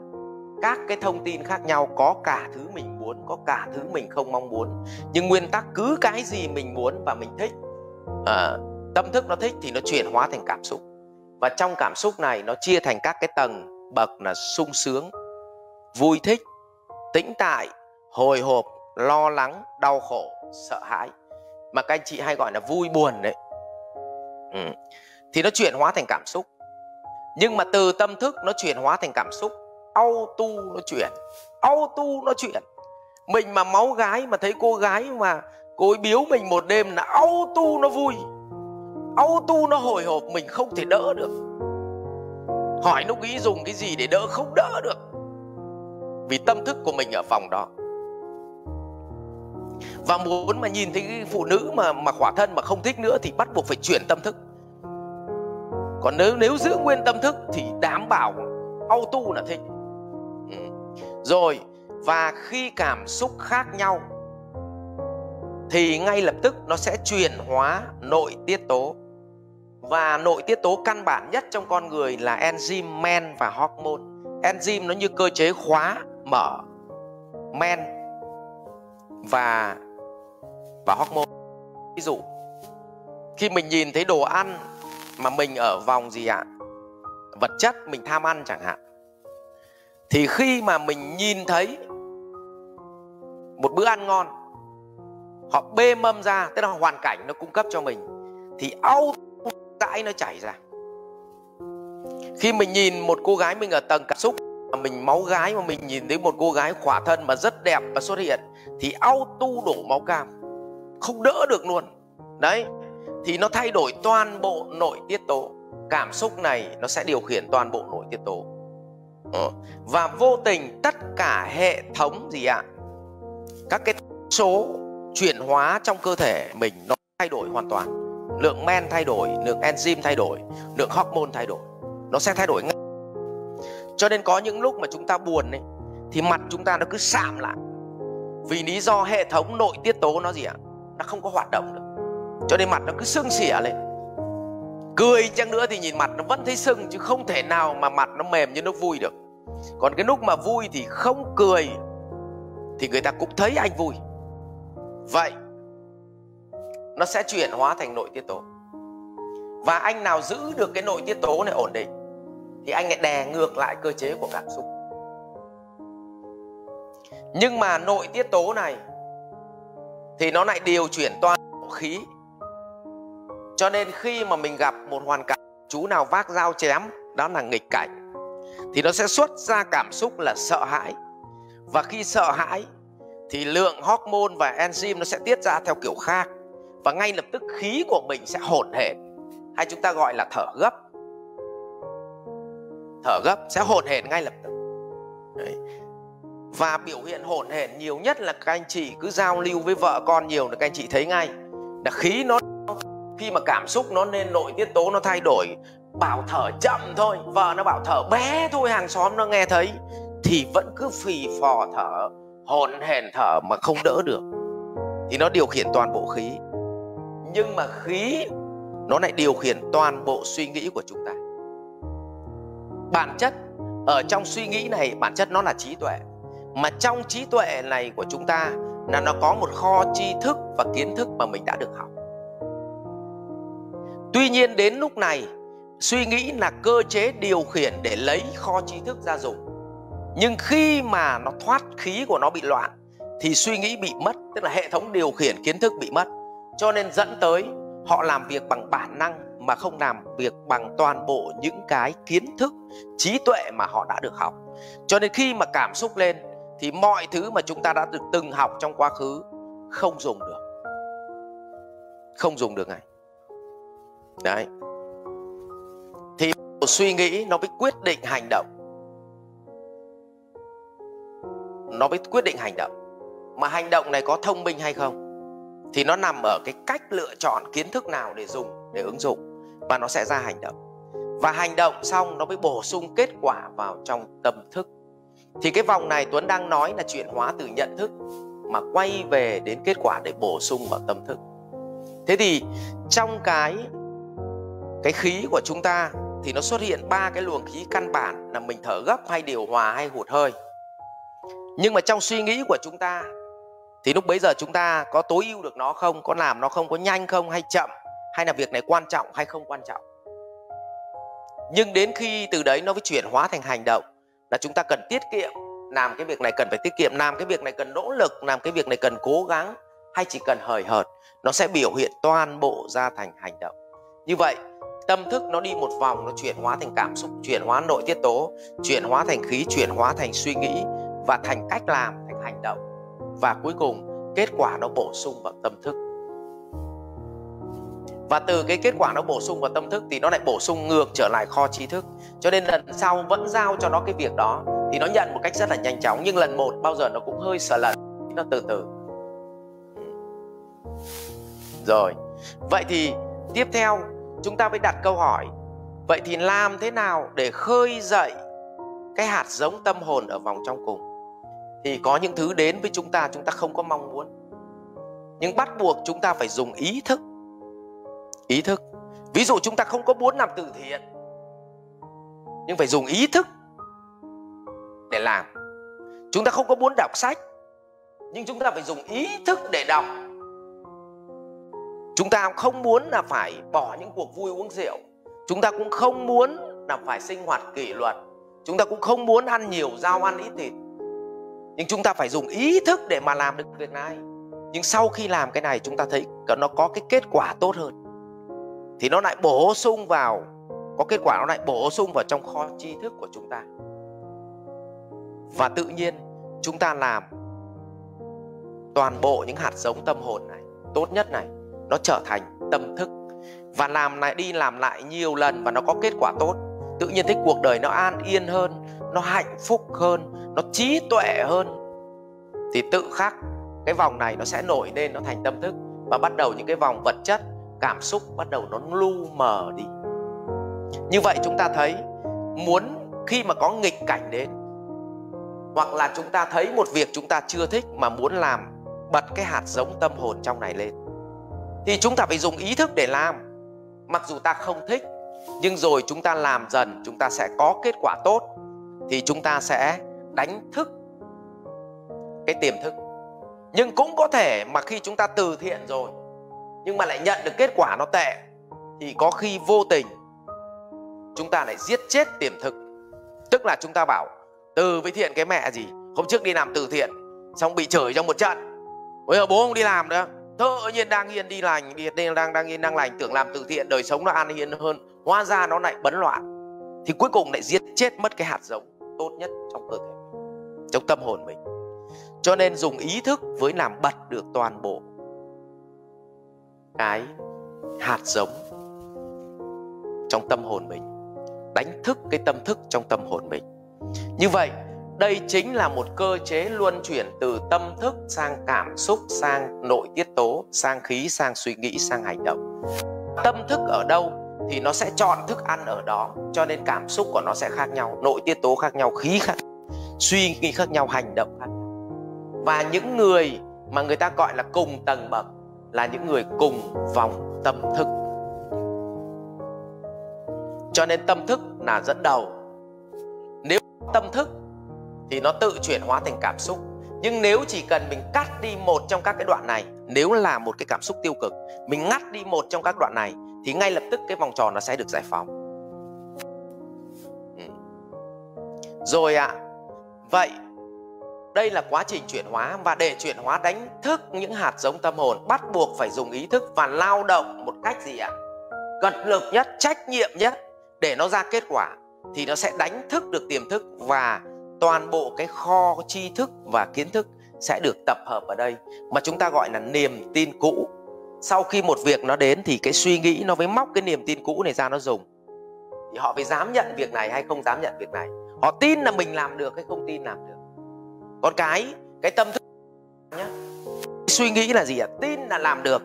các cái thông tin khác nhau có cả thứ mình muốn có cả thứ mình không mong muốn. Nhưng nguyên tắc cứ cái gì mình muốn và mình thích à, tâm thức nó thích thì nó chuyển hóa thành cảm xúc. Và trong cảm xúc này nó chia thành các cái tầng bậc là sung sướng vui thích tĩnh tại hồi hộp lo lắng, đau khổ, sợ hãi. Mà các anh chị hay gọi là vui buồn đấy. Ừ. thì nó chuyển hóa thành cảm xúc. Nhưng mà từ tâm thức nó chuyển hóa thành cảm xúc auto nó chuyển tu nó chuyển. Mình mà máu gái mà thấy cô gái mà cô ấy biếu mình một đêm là auto nó vui auto nó hồi hộp, mình không thể đỡ được. Hỏi lúc ý dùng cái gì để đỡ không đỡ được. Vì tâm thức của mình ở phòng đó và muốn mà nhìn thấy phụ nữ mà mà khỏa thân mà không thích nữa thì bắt buộc phải chuyển tâm thức. Còn nếu nếu giữ nguyên tâm thức thì đảm bảo auto là thích ừ. rồi, và khi cảm xúc khác nhau, thì ngay lập tức nó sẽ chuyển hóa nội tiết tố. Và nội tiết tố căn bản nhất trong con người là enzyme men và hormone. Enzyme nó như cơ chế khóa mở men và và hormone. Ví dụ, khi mình nhìn thấy đồ ăn mà mình ở vòng gì ạ? Vật chất mình tham ăn chẳng hạn. Thì khi mà mình nhìn thấy một bữa ăn ngon, họ bê mâm ra, tức là hoàn cảnh nó cung cấp cho mình, thì âu dãi nó chảy ra. Khi mình nhìn một cô gái mình ở tầng cảm xúc, mà mình máu gái, mà mình nhìn thấy một cô gái khỏa thân mà rất đẹp và xuất hiện, thì auto đổ máu cam không đỡ được luôn. Đấy, thì nó thay đổi toàn bộ nội tiết tố. Cảm xúc này nó sẽ điều khiển toàn bộ nội tiết tố. Ờ, và vô tình tất cả hệ thống gì ạ? Các cái số chuyển hóa trong cơ thể mình nó thay đổi hoàn toàn. Lượng men thay đổi, lượng enzyme thay đổi, lượng hormone thay đổi. Nó sẽ thay đổi ngay. Cho nên có những lúc mà chúng ta buồn ấy, thì mặt chúng ta nó cứ sạm lại. Vì lý do hệ thống nội tiết tố nó gì ạ? Nó không có hoạt động được. Cho nên mặt nó cứ sưng xỉa lên. Cười chăng nữa thì nhìn mặt nó vẫn thấy sưng, chứ không thể nào mà mặt nó mềm như nó vui được. Còn cái lúc mà vui thì không cười, thì người ta cũng thấy anh vui. Vậy, nó sẽ chuyển hóa thành nội tiết tố. Và anh nào giữ được cái nội tiết tố này ổn định, thì anh lại đè ngược lại cơ chế của cảm xúc. Nhưng mà nội tiết tố này thì nó lại điều chuyển toàn bộ khí. Cho nên khi mà mình gặp một hoàn cảnh, chú nào vác dao chém, đó là nghịch cảnh. Thì nó sẽ xuất ra cảm xúc là sợ hãi. Và khi sợ hãi, thì lượng hormone và enzyme nó sẽ tiết ra theo kiểu khác. Và ngay lập tức khí của mình sẽ hổn hển. Hay chúng ta gọi là thở gấp. Thở gấp sẽ hổn hển ngay lập tức. Đấy và biểu hiện hỗn hển nhiều nhất là các anh chị cứ giao lưu với vợ con nhiều là các anh chị thấy ngay. Là khí nó, khi mà cảm xúc nó nên nội tiết tố nó thay đổi, bảo thở chậm thôi, vợ nó bảo thở bé thôi, hàng xóm nó nghe thấy, thì vẫn cứ phì phò thở hồn hển thở mà không đỡ được. Thì nó điều khiển toàn bộ khí. Nhưng mà khí, nó lại điều khiển toàn bộ suy nghĩ của chúng ta. Bản chất, ở trong suy nghĩ này, bản chất nó là trí tuệ mà trong trí tuệ này của chúng ta là nó có một kho tri thức và kiến thức mà mình đã được học. Tuy nhiên đến lúc này, suy nghĩ là cơ chế điều khiển để lấy kho tri thức ra dùng. Nhưng khi mà nó thoát khí của nó bị loạn, thì suy nghĩ bị mất, tức là hệ thống điều khiển kiến thức bị mất. Cho nên dẫn tới họ làm việc bằng bản năng mà không làm việc bằng toàn bộ những cái kiến thức, trí tuệ mà họ đã được học. Cho nên khi mà cảm xúc lên thì mọi thứ mà chúng ta đã được từng học trong quá khứ, không dùng được. Không dùng được này. Đấy. Thì suy nghĩ nó mới quyết định hành động. Nó mới quyết định hành động. Mà hành động này có thông minh hay không? Thì nó nằm ở cái cách lựa chọn kiến thức nào để dùng, để ứng dụng. Và nó sẽ ra hành động. Và hành động xong nó mới bổ sung kết quả vào trong tâm thức thì cái vòng này Tuấn đang nói là chuyển hóa từ nhận thức mà quay về đến kết quả để bổ sung vào tâm thức. Thế thì trong cái cái khí của chúng ta thì nó xuất hiện ba cái luồng khí căn bản là mình thở gấp hay điều hòa hay hụt hơi. Nhưng mà trong suy nghĩ của chúng ta thì lúc bấy giờ chúng ta có tối ưu được nó không, có làm nó không, có nhanh không hay chậm, hay là việc này quan trọng hay không quan trọng. Nhưng đến khi từ đấy nó mới chuyển hóa thành hành động là chúng ta cần tiết kiệm. Làm cái việc này cần phải tiết kiệm, làm cái việc này cần nỗ lực, làm cái việc này cần cố gắng hay chỉ cần hời hợt, nó sẽ biểu hiện toàn bộ ra thành hành động. Như vậy, tâm thức nó đi một vòng, nó chuyển hóa thành cảm xúc, chuyển hóa nội tiết tố, chuyển hóa thành khí, chuyển hóa thành suy nghĩ và thành cách làm, thành hành động. Và cuối cùng, kết quả nó bổ sung vào tâm thức và từ cái kết quả nó bổ sung vào tâm thức thì nó lại bổ sung ngược trở lại kho trí thức. Cho nên lần sau vẫn giao cho nó cái việc đó thì nó nhận một cách rất là nhanh chóng. Nhưng lần một bao giờ nó cũng hơi sợ lần nó từ từ. Rồi. Vậy thì tiếp theo chúng ta mới đặt câu hỏi. Vậy thì làm thế nào để khơi dậy cái hạt giống tâm hồn ở vòng trong cùng? Thì có những thứ đến với chúng ta chúng ta không có mong muốn. Nhưng bắt buộc chúng ta phải dùng ý thức ý thức. Ví dụ chúng ta không có muốn làm từ thiện, nhưng phải dùng ý thức để làm. Chúng ta không có muốn đọc sách, nhưng chúng ta phải dùng ý thức để đọc. Chúng ta không muốn là phải bỏ những cuộc vui uống rượu. Chúng ta cũng không muốn là phải sinh hoạt kỷ luật. Chúng ta cũng không muốn ăn nhiều rau, ăn ít thịt. Nhưng chúng ta phải dùng ý thức để mà làm được việc này. Nhưng sau khi làm cái này, chúng ta thấy nó có cái kết quả tốt hơn thì nó lại bổ sung vào, có kết quả nó lại bổ sung vào trong kho tri thức của chúng ta. Và tự nhiên, chúng ta làm toàn bộ những hạt giống tâm hồn này, tốt nhất này, nó trở thành tâm thức. Và làm lại đi làm lại nhiều lần và nó có kết quả tốt. Tự nhiên thấy cuộc đời nó an yên hơn, nó hạnh phúc hơn, nó trí tuệ hơn. Thì tự khắc, cái vòng này nó sẽ nổi lên, nó thành tâm thức. Và bắt đầu những cái vòng vật chất cảm xúc bắt đầu nó lu mờ đi. Như vậy chúng ta thấy, muốn khi mà có nghịch cảnh đến, hoặc là chúng ta thấy một việc chúng ta chưa thích mà muốn làm, bật cái hạt giống tâm hồn trong này lên, thì chúng ta phải dùng ý thức để làm. Mặc dù ta không thích, nhưng rồi chúng ta làm dần, chúng ta sẽ có kết quả tốt, thì chúng ta sẽ đánh thức cái tiềm thức. Nhưng cũng có thể mà khi chúng ta từ thiện rồi nhưng mà lại nhận được kết quả nó tệ, thì có khi vô tình chúng ta lại giết chết tiềm thức tức là chúng ta bảo, từ với thiện cái mẹ gì? Hôm trước đi làm từ thiện, xong bị chửi trong một trận. Bây giờ bố không đi làm nữa. Tự nhiên đang yên đi lành, đi, đang đang yên, đang lành, tưởng làm từ thiện, đời sống nó an yên hơn. Hóa ra nó lại bấn loạn, thì cuối cùng lại giết chết mất cái hạt giống tốt nhất trong cơ thể trong tâm hồn mình. Cho nên dùng ý thức với làm bật được toàn bộ cái hạt giống trong tâm hồn mình, đánh thức cái tâm thức trong tâm hồn mình. Như vậy, đây chính là một cơ chế luân chuyển từ tâm thức sang cảm xúc, sang nội tiết tố, sang khí, sang suy nghĩ, sang hành động. Tâm thức ở đâu thì nó sẽ chọn thức ăn ở đó, cho nên cảm xúc của nó sẽ khác nhau, nội tiết tố khác nhau, khí khác, suy nghĩ khác nhau, hành động khác nhau. Và những người mà người ta gọi là cùng tầng bậc là những người cùng vòng tâm thức. Cho nên tâm thức là dẫn đầu. Nếu tâm thức thì nó tự chuyển hóa thành cảm xúc. Nhưng nếu chỉ cần mình cắt đi một trong các cái đoạn này nếu là một cái cảm xúc tiêu cực mình ngắt đi một trong các đoạn này thì ngay lập tức cái vòng tròn nó sẽ được giải phóng. Ừ. rồi ạ à, vậy đây là quá trình chuyển hóa và để chuyển hóa đánh thức những hạt giống tâm hồn bắt buộc phải dùng ý thức và lao động một cách gì ạ? Cật lực nhất, trách nhiệm nhất để nó ra kết quả thì nó sẽ đánh thức được tiềm thức và toàn bộ cái kho tri thức và kiến thức sẽ được tập hợp ở đây mà chúng ta gọi là niềm tin cũ. Sau khi một việc nó đến thì cái suy nghĩ nó mới móc cái niềm tin cũ này ra nó dùng. Thì họ phải dám nhận việc này hay không dám nhận việc này. Họ tin là mình làm được hay không tin làm được còn cái cái tâm thức nhá. Suy nghĩ là gì ạ? Tin là làm được.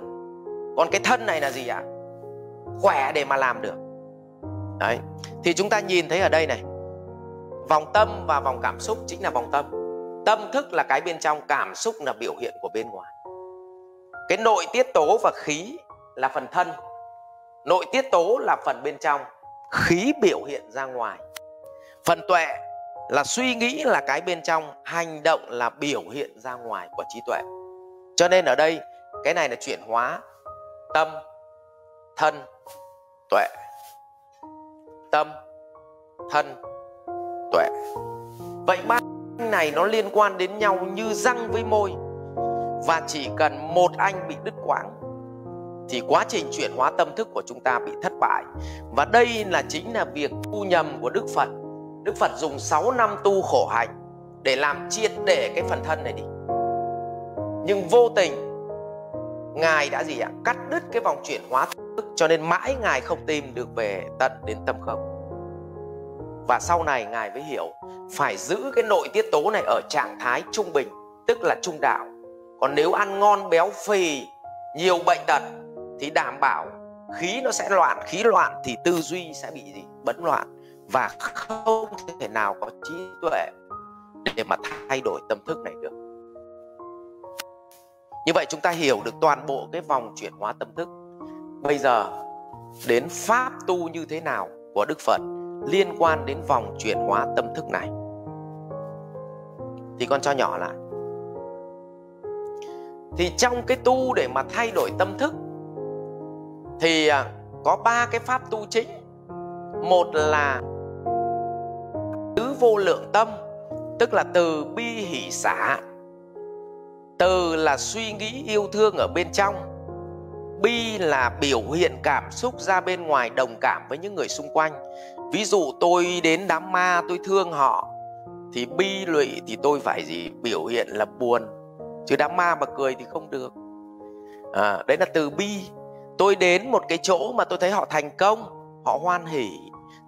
Còn cái thân này là gì ạ? Khỏe để mà làm được. Đấy, thì chúng ta nhìn thấy ở đây này. Vòng tâm và vòng cảm xúc chính là vòng tâm. Tâm thức là cái bên trong, cảm xúc là biểu hiện của bên ngoài. Cái nội tiết tố và khí là phần thân. Nội tiết tố là phần bên trong, khí biểu hiện ra ngoài. Phần tuệ là suy nghĩ là cái bên trong, hành động là biểu hiện ra ngoài của trí tuệ. Cho nên ở đây, cái này là chuyển hóa tâm, thân, tuệ. Tâm, thân, tuệ. Vậy ba này nó liên quan đến nhau như răng với môi. Và chỉ cần một anh bị đứt quãng, thì quá trình chuyển hóa tâm thức của chúng ta bị thất bại. Và đây là chính là việc tu nhầm của đức phật. Đức Phật dùng 6 năm tu khổ hạnh để làm triệt để cái phần thân này đi. Nhưng vô tình Ngài đã gì ạ? Cắt đứt cái vòng chuyển hóa thức cho nên mãi Ngài không tìm được về tận đến tâm không. Và sau này Ngài mới hiểu phải giữ cái nội tiết tố này ở trạng thái trung bình, tức là trung đạo. Còn nếu ăn ngon béo phì, nhiều bệnh tật thì đảm bảo khí nó sẽ loạn, khí loạn thì tư duy sẽ bị gì? Bấn loạn và không thể nào có trí tuệ để mà thay đổi tâm thức này được. Như vậy chúng ta hiểu được toàn bộ cái vòng chuyển hóa tâm thức. Bây giờ, đến pháp tu như thế nào của đức phật liên quan đến vòng chuyển hóa tâm thức này? Thì con cho nhỏ lại. Thì trong cái tu để mà thay đổi tâm thức, thì à, có ba cái pháp tu chính. Một là tứ vô lượng tâm tức là từ bi hỷ xả. Từ là suy nghĩ yêu thương ở bên trong bi là biểu hiện cảm xúc ra bên ngoài đồng cảm với những người xung quanh. Ví dụ tôi đến đám ma tôi thương họ thì bi lụy thì tôi phải gì? Biểu hiện là buồn. Chứ đám ma mà cười thì không được. À, đấy là từ bi. Tôi đến một cái chỗ mà tôi thấy họ thành công họ hoan hỉ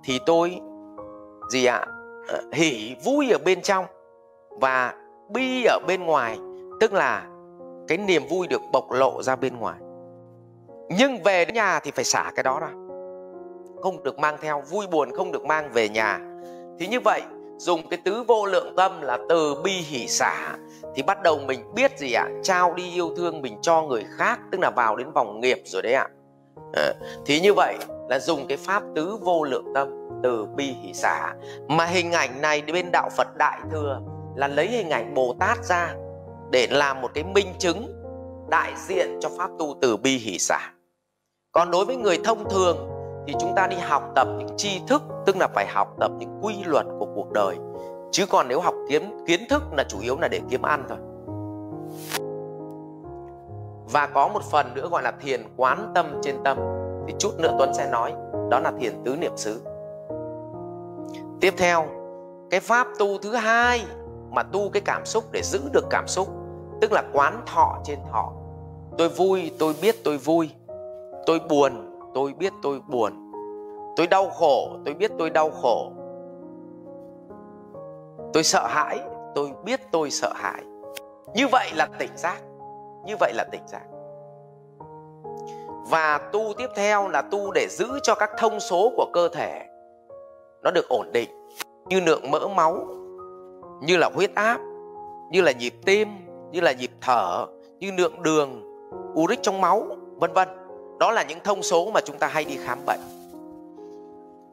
thì tôi gì ạ? à, Ờ, hỉ vui ở bên trong và bi ở bên ngoài, tức là cái niềm vui được bộc lộ ra bên ngoài nhưng về đến nhà thì phải xả cái đó ra không được mang theo, vui buồn không được mang về nhà thì như vậy, dùng cái tứ vô lượng tâm là từ bi hỷ xả thì bắt đầu mình biết gì ạ à? trao đi yêu thương mình cho người khác, tức là vào đến vòng nghiệp rồi đấy ạ à. thì như vậy là dùng cái pháp tứ vô lượng tâm từ bi hỷ xả. Mà hình ảnh này bên đạo Phật đại thừa là lấy hình ảnh Bồ Tát ra để làm một cái minh chứng đại diện cho pháp tu từ bi hỷ xả. Còn đối với người thông thường thì chúng ta đi học tập những tri thức, tức là phải học tập những quy luật của cuộc đời. Chứ còn nếu học kiến kiến thức là chủ yếu là để kiếm ăn thôi. Và có một phần nữa gọi là thiền quán tâm trên tâm thì chút nữa Tuấn sẽ nói, đó là thiền tứ niệm xứ. Tiếp theo, cái pháp tu thứ hai mà tu cái cảm xúc để giữ được cảm xúc, tức là quán thọ trên thọ. Tôi vui, tôi biết tôi vui. Tôi buồn, tôi biết tôi buồn. Tôi đau khổ, tôi biết tôi đau khổ. Tôi sợ hãi, tôi biết tôi sợ hãi. Như vậy là tỉnh giác. Như vậy là tỉnh giác và tu tiếp theo là tu để giữ cho các thông số của cơ thể. Nó được ổn định như lượng mỡ máu, như là huyết áp, như là nhịp tim, như là nhịp thở, như lượng đường, uric trong máu, vân vân. Đó là những thông số mà chúng ta hay đi khám bệnh.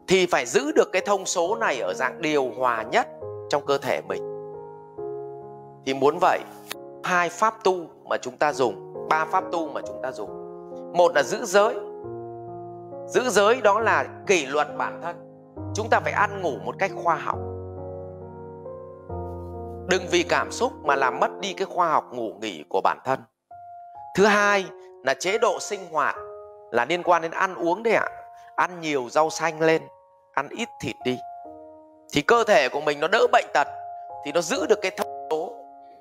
Thì phải giữ được cái thông số này ở dạng điều hòa nhất trong cơ thể mình. Thì muốn vậy, hai pháp tu mà chúng ta dùng, ba pháp tu mà chúng ta dùng một là giữ giới. Giữ giới đó là kỷ luật bản thân. Chúng ta phải ăn ngủ một cách khoa học. Đừng vì cảm xúc mà làm mất đi cái khoa học ngủ nghỉ của bản thân. Thứ hai là chế độ sinh hoạt là liên quan đến ăn uống đấy ạ. Ăn nhiều rau xanh lên, ăn ít thịt đi. Thì cơ thể của mình nó đỡ bệnh tật thì nó giữ được cái thông số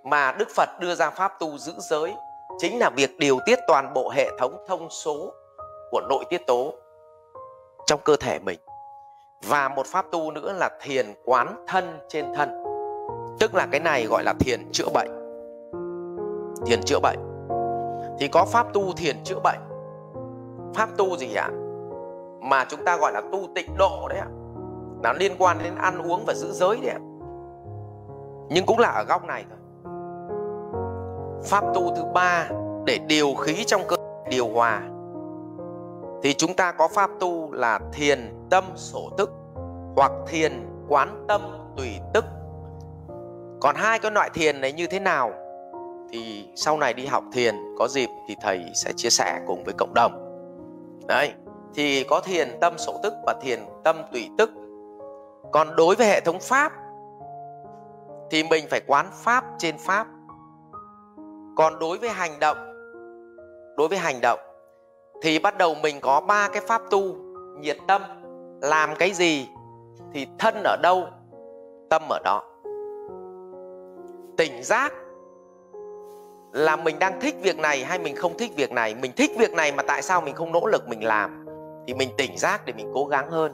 mà Đức Phật đưa ra pháp tu giữ giới chính là việc điều tiết toàn bộ hệ thống thông số của nội tiết tố trong cơ thể mình. Và một pháp tu nữa là thiền quán thân trên thân. Tức là cái này gọi là thiền chữa bệnh. Thiền chữa bệnh. Thì có pháp tu thiền chữa bệnh. Pháp tu gì ạ? Mà chúng ta gọi là tu tịnh độ đấy ạ. Nó liên quan đến ăn uống và giữ giới đấy ạ. Nhưng cũng là ở góc này thôi pháp tu thứ ba để điều khí trong cơ, điều hòa. Thì chúng ta có pháp tu là thiền tâm sổ tức hoặc thiền quán tâm tùy tức. Còn hai cái loại thiền này như thế nào? Thì sau này đi học thiền, có dịp thì thầy sẽ chia sẻ cùng với cộng đồng. Đấy, thì có thiền tâm sổ tức và thiền tâm tùy tức. Còn đối với hệ thống pháp thì mình phải quán pháp trên pháp còn đối với hành động, đối với hành động, thì bắt đầu mình có ba cái pháp tu. Nhiệt tâm, làm cái gì, thì thân ở đâu, tâm ở đó. Tỉnh giác là mình đang thích việc này hay mình không thích việc này. Mình thích việc này mà tại sao mình không nỗ lực mình làm? Thì mình tỉnh giác để mình cố gắng hơn.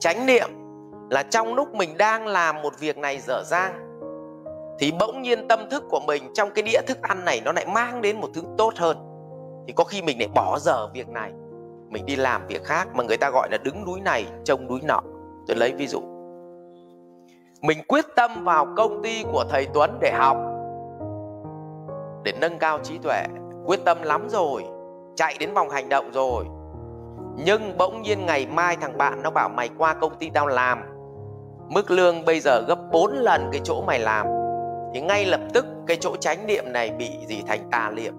Chánh niệm là trong lúc mình đang làm một việc này dở dang thì bỗng nhiên tâm thức của mình trong cái đĩa thức ăn này nó lại mang đến một thứ tốt hơn. Thì có khi mình lại bỏ dở việc này. Mình đi làm việc khác mà người ta gọi là đứng núi này, trông núi nọ. Tôi lấy ví dụ. Mình quyết tâm vào công ty của thầy Tuấn để học. Để nâng cao trí tuệ. Quyết tâm lắm rồi. Chạy đến vòng hành động rồi. Nhưng bỗng nhiên ngày mai thằng bạn nó bảo mày qua công ty tao làm. Mức lương bây giờ gấp 4 lần cái chỗ mày làm thì ngay lập tức cái chỗ chánh niệm này bị gì thành tà niệm.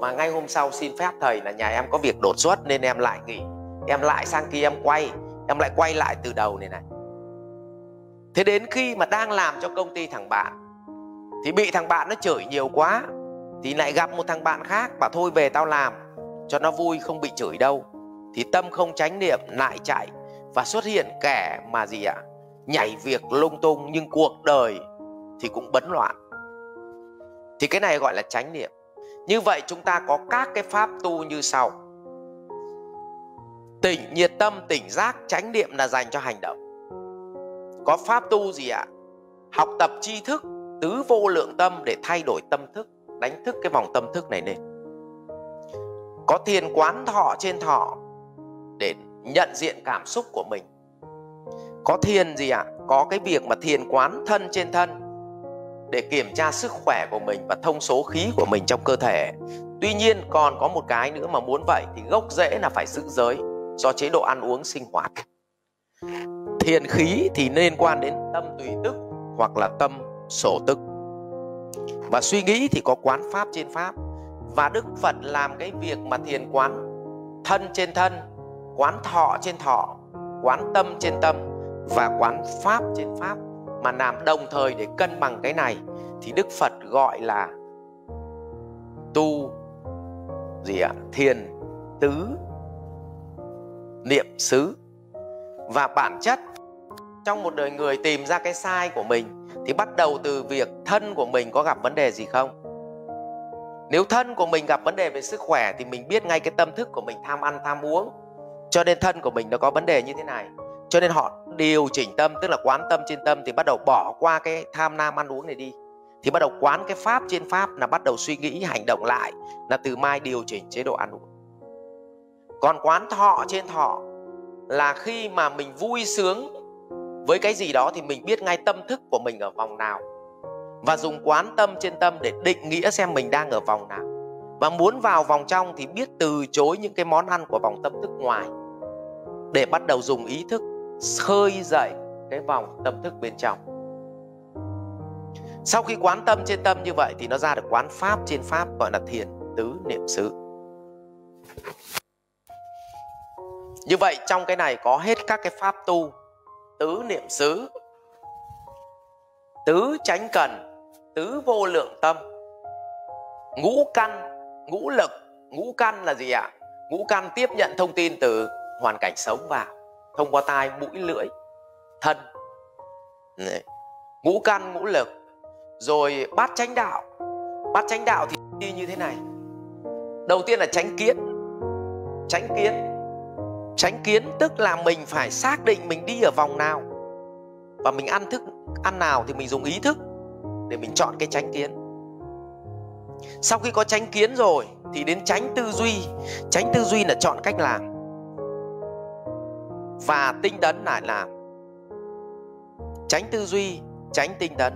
Mà ngay hôm sau xin phép thầy là nhà em có việc đột xuất nên em lại nghỉ. Em lại sang kia em quay. Em lại quay lại từ đầu này này. Thế đến khi mà đang làm cho công ty thằng bạn, thì bị thằng bạn nó chửi nhiều quá, thì lại gặp một thằng bạn khác bảo thôi về tao làm, cho nó vui không bị chửi đâu. Thì tâm không tránh niệm lại chạy và xuất hiện kẻ mà gì ạ? Nhảy việc lung tung nhưng cuộc đời thì cũng bấn loạn. Thì cái này gọi là chánh niệm. Như vậy chúng ta có các cái pháp tu như sau. Tỉnh nhiệt tâm, tỉnh giác, chánh niệm là dành cho hành động. Có pháp tu gì ạ? Học tập tri thức, tứ vô lượng tâm để thay đổi tâm thức, đánh thức cái vòng tâm thức này lên. Có thiền quán thọ trên thọ để nhận diện cảm xúc của mình. Có thiền gì ạ? Có cái việc mà thiền quán thân trên thân để kiểm tra sức khỏe của mình và thông số khí của mình trong cơ thể. Tuy nhiên, còn có một cái nữa mà muốn vậy thì gốc rễ là phải giữ giới do chế độ ăn uống sinh hoạt. Thiền khí thì liên quan đến tâm tùy tức hoặc là tâm sổ tức. Và suy nghĩ thì có quán pháp trên pháp. Và đức phật làm cái việc mà thiền quán thân trên thân, quán thọ trên thọ, quán tâm trên tâm và quán pháp trên pháp mà làm đồng thời để cân bằng cái này, thì đức phật gọi là tu gì ạ? Thiền tứ niệm xứ. Và bản chất, trong một đời người tìm ra cái sai của mình, thì bắt đầu từ việc thân của mình có gặp vấn đề gì không? Nếu thân của mình gặp vấn đề về sức khỏe, thì mình biết ngay cái tâm thức của mình tham ăn, tham uống. Cho nên thân của mình nó có vấn đề như thế này. Cho nên họ điều chỉnh tâm, tức là quán tâm trên tâm, thì bắt đầu bỏ qua cái tham nam ăn uống này đi. Thì bắt đầu quán cái pháp trên pháp là bắt đầu suy nghĩ, hành động lại, là từ mai điều chỉnh chế độ ăn uống. Còn quán thọ trên thọ là khi mà mình vui sướng với cái gì đó thì mình biết ngay tâm thức của mình ở vòng nào. Và dùng quán tâm trên tâm để định nghĩa xem mình đang ở vòng nào. Và muốn vào vòng trong thì biết từ chối những cái món ăn của vòng tâm thức ngoài. Để bắt đầu dùng ý thức khơi dậy cái vòng tâm thức bên trong. Sau khi quán tâm trên tâm như vậy thì nó ra được quán pháp trên pháp, gọi là thiền tứ niệm xứ. Như vậy trong cái này có hết các cái pháp tu, tứ niệm xứ, tứ chánh cần, tứ vô lượng tâm, ngũ căn, ngũ lực, ngũ căn là gì ạ? Ngũ căn tiếp nhận thông tin từ hoàn cảnh sống vào thông qua tai, mũi, lưỡi, thân. Đấy. ngũ căn, ngũ lực. Rồi bát chánh đạo. Bát chánh đạo thì đi như thế này. Đầu tiên là tránh kiến. Tránh kiến. Tránh kiến tức là mình phải xác định mình đi ở vòng nào. Và mình ăn thức, ăn nào thì mình dùng ý thức để mình chọn cái tránh kiến. Sau khi có tránh kiến rồi thì đến tránh tư duy. Tránh tư duy là chọn cách làm và tinh tấn lại làm tránh tư duy tránh tinh tấn.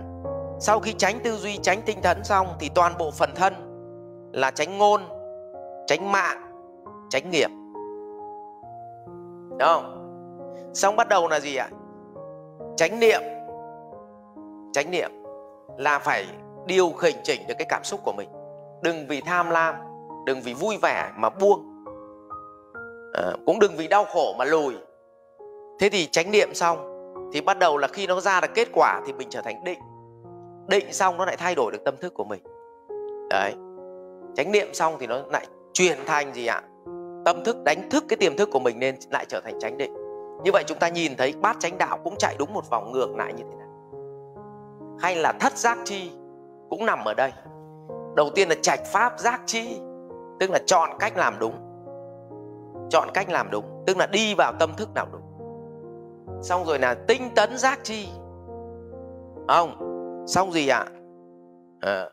Sau khi tránh tư duy tránh tinh tấn xong thì toàn bộ phần thân là tránh ngôn tránh mạng tránh nghiệp. Đúng không? Xong bắt đầu là gì ạ? Tránh niệm. Tránh niệm là phải điều khỉnh chỉnh được cái cảm xúc của mình. Đừng vì tham lam đừng vì vui vẻ mà buông. À, cũng đừng vì đau khổ mà lùi thế thì chánh niệm xong, thì bắt đầu là khi nó ra được kết quả thì mình trở thành định. Định xong nó lại thay đổi được tâm thức của mình. Đấy. Chánh niệm xong thì nó lại truyền thành gì ạ? Tâm thức, đánh thức cái tiềm thức của mình nên lại trở thành chánh định. Như vậy chúng ta nhìn thấy bát chánh đạo cũng chạy đúng một vòng ngược lại như thế này. Hay là thất giác chi cũng nằm ở đây. Đầu tiên là trạch pháp giác chi, tức là chọn cách làm đúng. Chọn cách làm đúng, tức là đi vào tâm thức nào đúng xong rồi là tinh tấn giác chi. Không xong gì ạ? Ờ, à,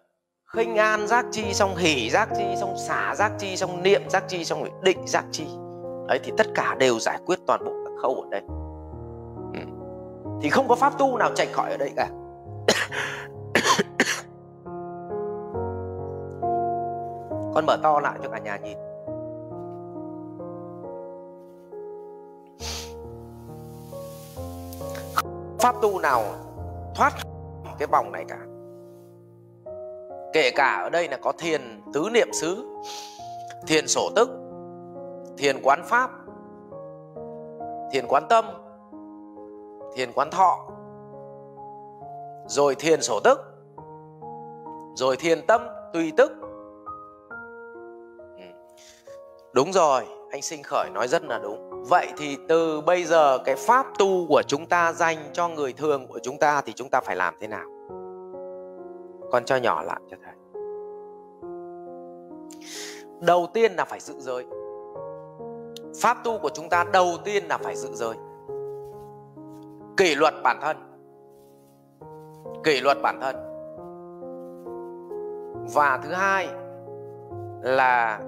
khinh an giác chi xong hỉ giác chi xong xả giác chi xong niệm giác chi xong rồi định giác chi. Ấy thì tất cả đều giải quyết toàn bộ các khâu ở đây. Ừ. thì không có pháp tu nào chạy khỏi ở đây cả. <coughs> Con mở to lại cho cả nhà nhìn. Pháp tu nào thoát cái vòng này cả. Kể cả ở đây là có thiền tứ niệm xứ, thiền sổ tức, thiền quán pháp, thiền quán tâm, thiền quán thọ, rồi thiền sổ tức, rồi thiền tâm tùy tức. Ừ. Đúng rồi anh sinh khởi nói rất là đúng. Vậy thì từ bây giờ cái pháp tu của chúng ta dành cho người thường của chúng ta thì chúng ta phải làm thế nào? Con cho nhỏ lại cho thầy. Đầu tiên là phải giữ giới. Pháp tu của chúng ta đầu tiên là phải giữ giới. Kỷ luật bản thân. Kỷ luật bản thân. Và thứ hai là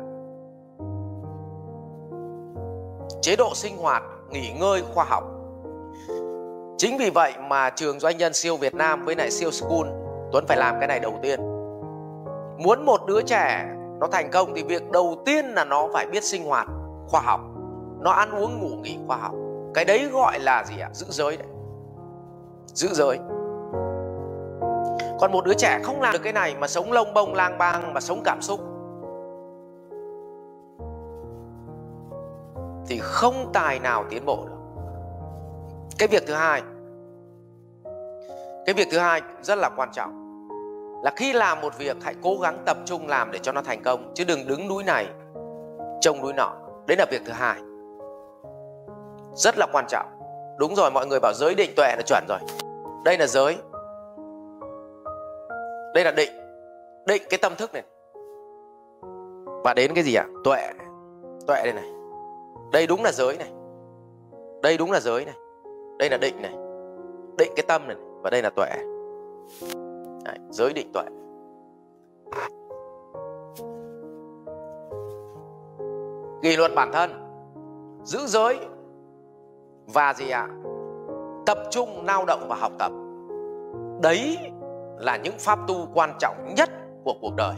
chế độ sinh hoạt, nghỉ ngơi, khoa học. Chính vì vậy mà trường doanh nhân siêu Việt Nam với lại siêu school, Tuấn phải làm cái này đầu tiên. Muốn một đứa trẻ nó thành công thì việc đầu tiên là nó phải biết sinh hoạt, khoa học. Nó ăn uống, ngủ, nghỉ, khoa học. Cái đấy gọi là gì ạ? Giữ giới đấy. Giữ giới. Còn một đứa trẻ không làm được cái này mà sống lông bông lang bang, mà sống cảm xúc thì không tài nào tiến bộ được. Cái việc thứ hai, cái việc thứ hai rất là quan trọng là khi làm một việc, hãy cố gắng tập trung làm để cho nó thành công, chứ đừng đứng núi này, trông núi nọ. Đấy là việc thứ hai. Rất là quan trọng. Đúng rồi, mọi người bảo giới định tuệ là chuẩn rồi. Đây là giới. Đây là định. Định cái tâm thức này. Và đến cái gì ạ? Tuệ tuệ đây này đây đúng là giới này. Đây đúng là giới này. Đây là định này. Định cái tâm này và đây là tuệ. Đấy, giới định tuệ. Kỷ luật bản thân. Giữ giới và gì ạ? Tập trung lao động và học tập. Đấy là những pháp tu quan trọng nhất của cuộc đời.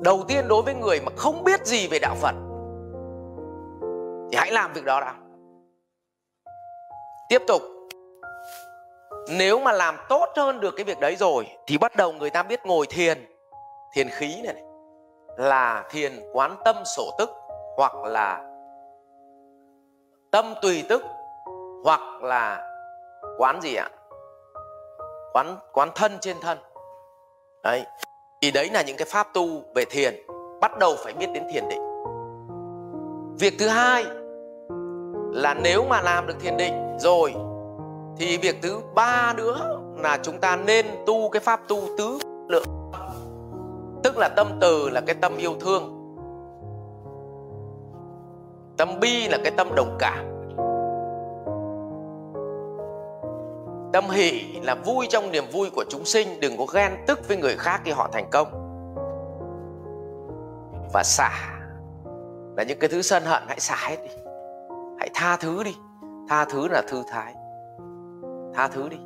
Đầu tiên đối với người mà không biết gì về đạo phật thì hãy làm việc đó đã. Tiếp tục. Nếu mà làm tốt hơn được cái việc đấy rồi thì bắt đầu người ta biết ngồi thiền. Thiền khí này, này. Là thiền quán tâm sổ tức hoặc là tâm tùy tức hoặc là quán gì ạ? Quán quán thân trên thân. Đấy. Thì đấy là những cái pháp tu về thiền. Bắt đầu phải biết đến thiền định. Việc thứ hai là nếu mà làm được thiền định rồi, thì việc thứ ba nữa là chúng ta nên tu cái pháp tu tứ lượng. Tức là tâm từ là cái tâm yêu thương. Tâm bi là cái tâm đồng cảm. Tâm hỷ là vui trong niềm vui của chúng sinh, đừng có ghen tức với người khác khi họ thành công. Và xả là những cái thứ sân hận, hãy xả hết đi hãy tha thứ đi. Tha thứ là thư thái. Tha thứ đi.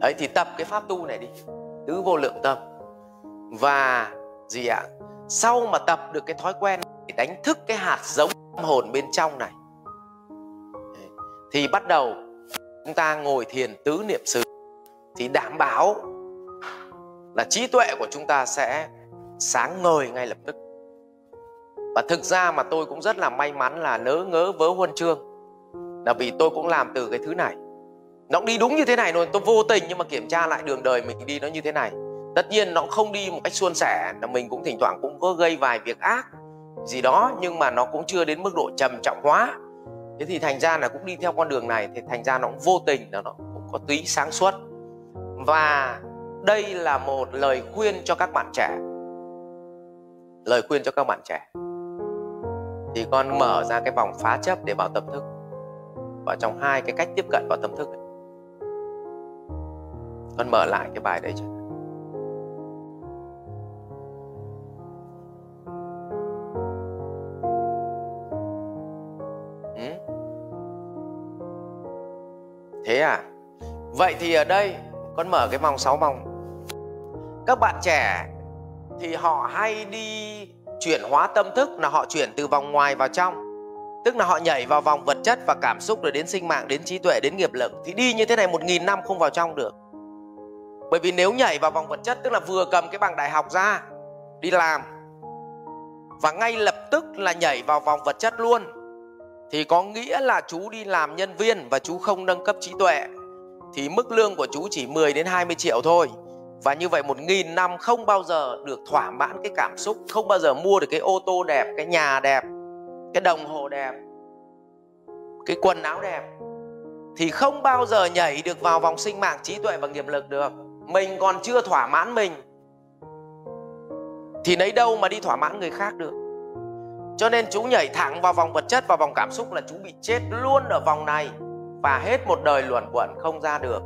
Đấy, thì tập cái pháp tu này đi. Tứ vô lượng tâm. Và gì ạ? Sau mà tập được cái thói quen để đánh thức cái hạt giống tâm hồn bên trong này thì bắt đầu chúng ta ngồi thiền tứ niệm xứ. Thì đảm bảo là trí tuệ của chúng ta sẽ sáng ngời ngay lập tức và thực ra mà tôi cũng rất là may mắn là nớ ngớ vớ huân chương. Là vì tôi cũng làm từ cái thứ này. Nó cũng đi đúng như thế này luôn, tôi vô tình nhưng mà kiểm tra lại đường đời mình đi nó như thế này. Tất nhiên nó không đi một cách suôn sẻ, là mình cũng thỉnh thoảng cũng có gây vài việc ác, gì đó, nhưng mà nó cũng chưa đến mức độ trầm trọng hóa. Thế thì thành ra là cũng đi theo con đường này, thì thành ra nó cũng vô tình là nó cũng có tí sáng suốt. Và đây là một lời khuyên cho các bạn trẻ. Lời khuyên cho các bạn trẻ thì con mở ra cái vòng phá chấp để vào tâm thức vào trong hai cái cách tiếp cận vào tâm thức ấy. con mở lại cái bài đấy cho ừ. thế à vậy thì ở đây, con mở cái vòng sáu vòng các bạn trẻ thì họ hay đi chuyển hóa tâm thức là họ chuyển từ vòng ngoài vào trong. Tức là họ nhảy vào vòng vật chất và cảm xúc rồi đến sinh mạng, đến trí tuệ, đến nghiệp lực. Thì đi như thế này một nghìn năm không vào trong được. Bởi vì nếu nhảy vào vòng vật chất, tức là vừa cầm cái bằng đại học ra, đi làm, và ngay lập tức là nhảy vào vòng vật chất luôn, thì có nghĩa là chú đi làm nhân viên và chú không nâng cấp trí tuệ. Thì mức lương của chú chỉ 10 đến 20 triệu thôi và như vậy một nghìn năm không bao giờ được thỏa mãn cái cảm xúc, không bao giờ mua được cái ô tô đẹp, cái nhà đẹp, cái đồng hồ đẹp, cái quần áo đẹp, thì không bao giờ nhảy được vào vòng sinh mạng trí tuệ và nghiệp lực được. Mình còn chưa thỏa mãn mình, thì lấy đâu mà đi thỏa mãn người khác được? Cho nên chú nhảy thẳng vào vòng vật chất và vòng cảm xúc là chú bị chết luôn ở vòng này, và hết một đời luẩn quẩn không ra được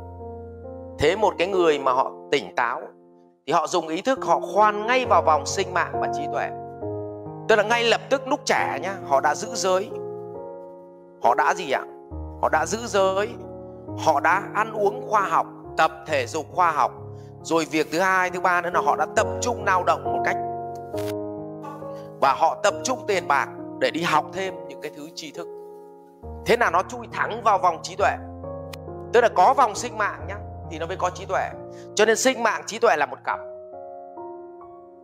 thế một cái người mà họ tỉnh táo, thì họ dùng ý thức họ khoan ngay vào vòng sinh mạng và trí tuệ. Tức là ngay lập tức lúc trẻ nhá, họ đã giữ giới. Họ đã gì ạ? Họ đã giữ giới. Họ đã ăn uống khoa học, tập thể dục khoa học. Rồi việc thứ hai, thứ ba nữa là họ đã tập trung lao động một cách và họ tập trung tiền bạc để đi học thêm những cái thứ tri thức. Thế là nó chui thẳng vào vòng trí tuệ. Tức là có vòng sinh mạng nhá thì nó mới có trí tuệ. Cho nên sinh mạng trí tuệ là một cặp.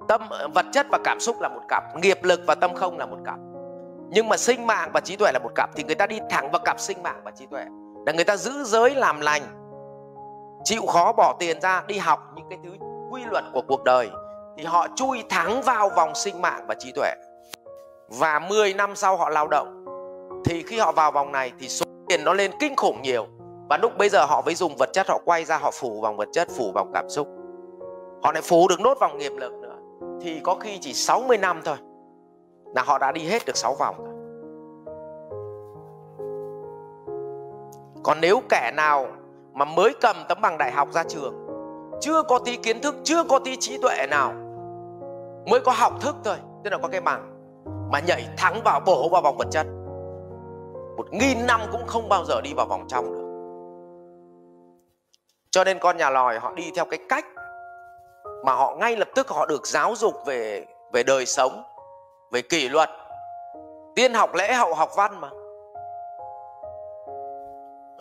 Tâm, vật chất và cảm xúc là một cặp. Nghiệp lực và tâm không là một cặp. Nhưng mà sinh mạng và trí tuệ là một cặp thì người ta đi thẳng vào cặp sinh mạng và trí tuệ. Là người ta giữ giới làm lành, chịu khó bỏ tiền ra, đi học những cái thứ quy luật của cuộc đời thì họ chui thẳng vào vòng sinh mạng và trí tuệ. Và 10 năm sau họ lao động, thì khi họ vào vòng này thì số tiền nó lên kinh khủng nhiều và lúc bây giờ họ mới dùng vật chất, họ quay ra, họ phủ vòng vật chất, phủ vòng cảm xúc. Họ lại phủ được nốt vòng nghiệp lực nữa. Thì có khi chỉ 60 năm thôi là họ đã đi hết được 6 vòng rồi. Còn nếu kẻ nào mà mới cầm tấm bằng đại học ra trường, chưa có tí kiến thức, chưa có tí trí tuệ nào, mới có học thức thôi, tức là có cái bằng mà nhảy thẳng vào, bổ vào vòng vật chất. Một nghìn năm cũng không bao giờ đi vào vòng trong được cho nên con nhà lòi họ đi theo cái cách mà họ ngay lập tức họ được giáo dục về về đời sống về kỷ luật. Tiên học lễ hậu học văn mà.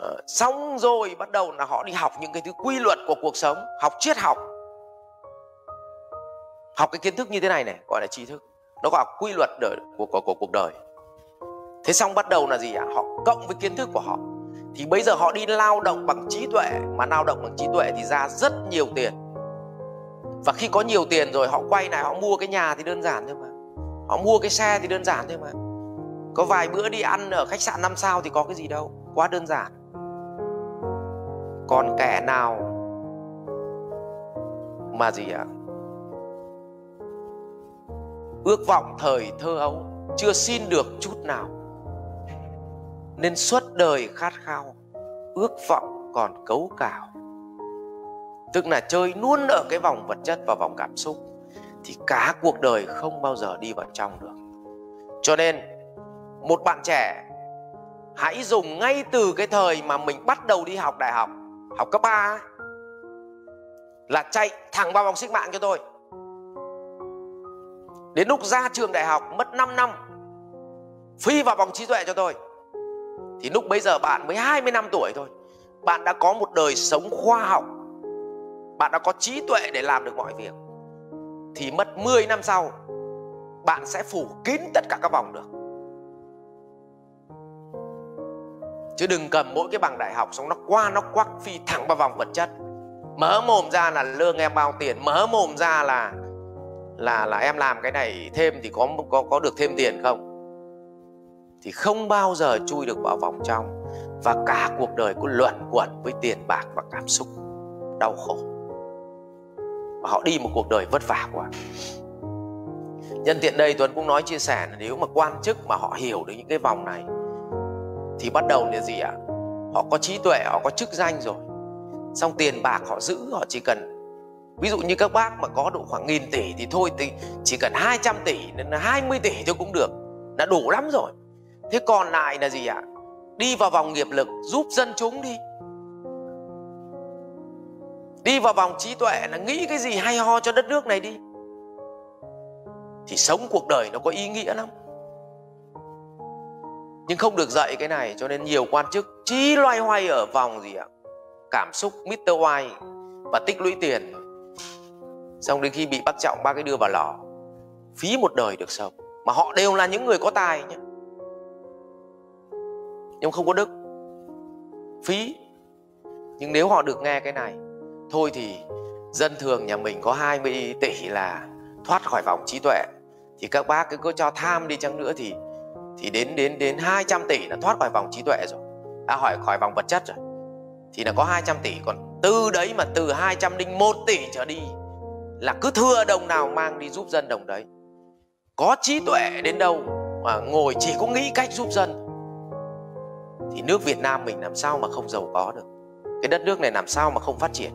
À, xong rồi bắt đầu là họ đi học những cái thứ quy luật của cuộc sống học triết học. Học cái kiến thức như thế này này gọi là tri thức. Nó gọi là quy luật đời của, của, của cuộc đời. Thế xong bắt đầu là gì ạ? Họ cộng với kiến thức của họ thì bây giờ họ đi lao động bằng trí tuệ, mà lao động bằng trí tuệ thì ra rất nhiều tiền. Và khi có nhiều tiền rồi, họ quay lại, họ mua cái nhà thì đơn giản thôi mà. Họ mua cái xe thì đơn giản thôi mà. Có vài bữa đi ăn ở khách sạn năm sao thì có cái gì đâu, quá đơn giản. Còn kẻ nào mà gì ạ? Ước vọng thời thơ ấu, chưa xin được chút nào nên suốt đời khát khao ước vọng còn cấu cào. Tức là chơi luôn ở cái vòng vật chất và vòng cảm xúc thì cả cuộc đời không bao giờ đi vào trong được. Cho nên một bạn trẻ hãy dùng ngay từ cái thời mà mình bắt đầu đi học đại học học cấp 3 ấy, là chạy thẳng vào vòng sinh mạng cho tôi. Đến lúc ra trường đại học mất 5 năm phi vào vòng trí tuệ cho tôi thì lúc bây giờ bạn mới 20 năm tuổi thôi. Bạn đã có một đời sống khoa học. Bạn đã có trí tuệ để làm được mọi việc. Thì mất 10 năm sau, bạn sẽ phủ kín tất cả các vòng được. Chứ đừng cầm mỗi cái bằng đại học xong nó qua, nó quắc phi thẳng vào vòng vật chất. Mở mồm ra là lương em bao tiền mở mồm ra là là là em làm cái này thêm thì có có có được thêm tiền không? Thì không bao giờ chui được vào vòng trong. Và cả cuộc đời cứ luẩn quẩn với tiền bạc và cảm xúc, đau khổ. Và họ đi một cuộc đời vất vả quá. Nhân tiện đây tuấn cũng nói chia sẻ là nếu mà quan chức mà họ hiểu được những cái vòng này, thì bắt đầu là gì ạ? Họ có trí tuệ, họ có chức danh rồi. Xong tiền bạc họ giữ, họ chỉ cần, ví dụ như các bác mà có độ khoảng nghìn tỷ thì thôi, thì chỉ cần 200 tỷ đến 20 tỷ thôi cũng được. Đã đủ lắm rồi thế còn lại là gì ạ? Đi vào vòng nghiệp lực, giúp dân chúng đi. Đi vào vòng trí tuệ là nghĩ cái gì hay ho cho đất nước này đi. Thì sống cuộc đời nó có ý nghĩa lắm. Nhưng không được dạy cái này cho nên nhiều quan chức chí loay hoay ở vòng gì ạ? Cảm xúc Mr. White và tích lũy tiền. Xong đến khi bị bắt trọng ba cái đưa vào lò. Phí một đời được sống. Mà họ đều là những người có tài nhé nhưng không có đức. Phí. Nhưng nếu họ được nghe cái này, thôi thì dân thường nhà mình có 20 tỷ là thoát khỏi vòng trí tuệ. Thì các bác cứ có cho tham đi chăng nữa thì thì đến đến đến 200 tỷ là thoát khỏi vòng trí tuệ rồi. Đã khỏi khỏi vòng vật chất rồi. Thì là có 200 tỷ, còn từ đấy mà từ 201 tỷ trở đi là cứ thưa đồng nào mang đi giúp dân đồng đấy. Có trí tuệ đến đâu mà ngồi chỉ có nghĩ cách giúp dân thì nước Việt Nam mình làm sao mà không giàu có được? Cái đất nước này làm sao mà không phát triển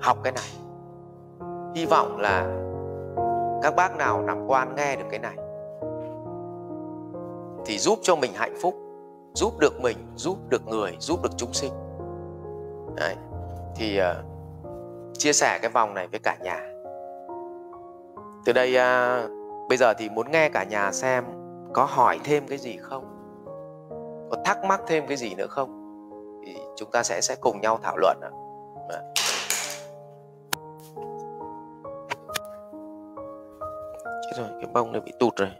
học cái này. Hy vọng là các bác nào làm quan nghe được cái này thì giúp cho mình hạnh phúc giúp được mình giúp được người giúp được chúng sinh. Đấy. thì uh, chia sẻ cái vòng này với cả nhà. Từ đây uh, bây giờ thì muốn nghe cả nhà xem có hỏi thêm cái gì không? Có thắc mắc thêm cái gì nữa không? Thì chúng ta sẽ sẽ cùng nhau thảo luận ạ. Dạ. Chết rồi, cái bông này bị tụt rồi.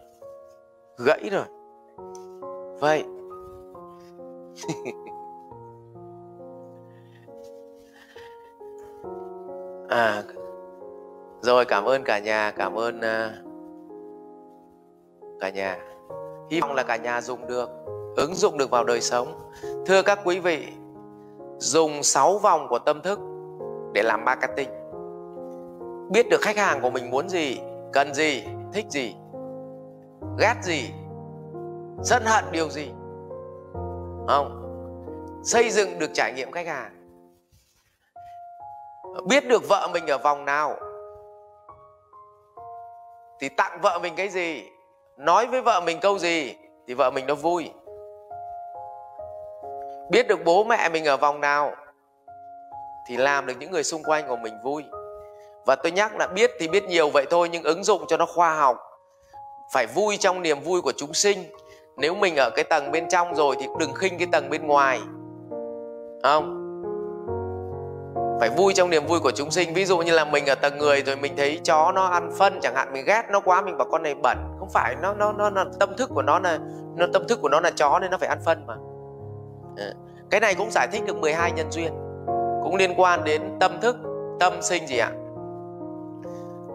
Gãy rồi. Vậy. <laughs> À rồi cảm ơn cả nhà cảm ơn uh, cả nhà hy vọng là cả nhà dùng được, ứng dụng được vào đời sống. Thưa các quý vị, dùng 6 vòng của tâm thức để làm marketing. Biết được khách hàng của mình muốn gì, cần gì, thích gì, ghét gì sân hận điều gì. Không, xây dựng được trải nghiệm khách hàng. Biết được vợ mình ở vòng nào, thì tặng vợ mình cái gì? Nói với vợ mình câu gì thì vợ mình nó vui. Biết được bố mẹ mình ở vòng nào thì làm được những người xung quanh của mình vui. Và tôi nhắc là biết thì biết nhiều vậy thôi, nhưng ứng dụng cho nó khoa học. Phải vui trong niềm vui của chúng sinh. Nếu mình ở cái tầng bên trong rồi thì đừng khinh cái tầng bên ngoài. Không? Phải vui trong niềm vui của chúng sinh. Ví dụ như là mình ở tầng người rồi mình thấy chó nó ăn phân chẳng hạn mình ghét nó quá mình bảo con này bẩn. Không phải nó nó nó, nó tâm thức của nó là nó tâm thức của nó là chó nên nó phải ăn phân mà. Ờ, cái này cũng giải thích được 12 nhân duyên. Cũng liên quan đến tâm thức tâm sinh gì ạ?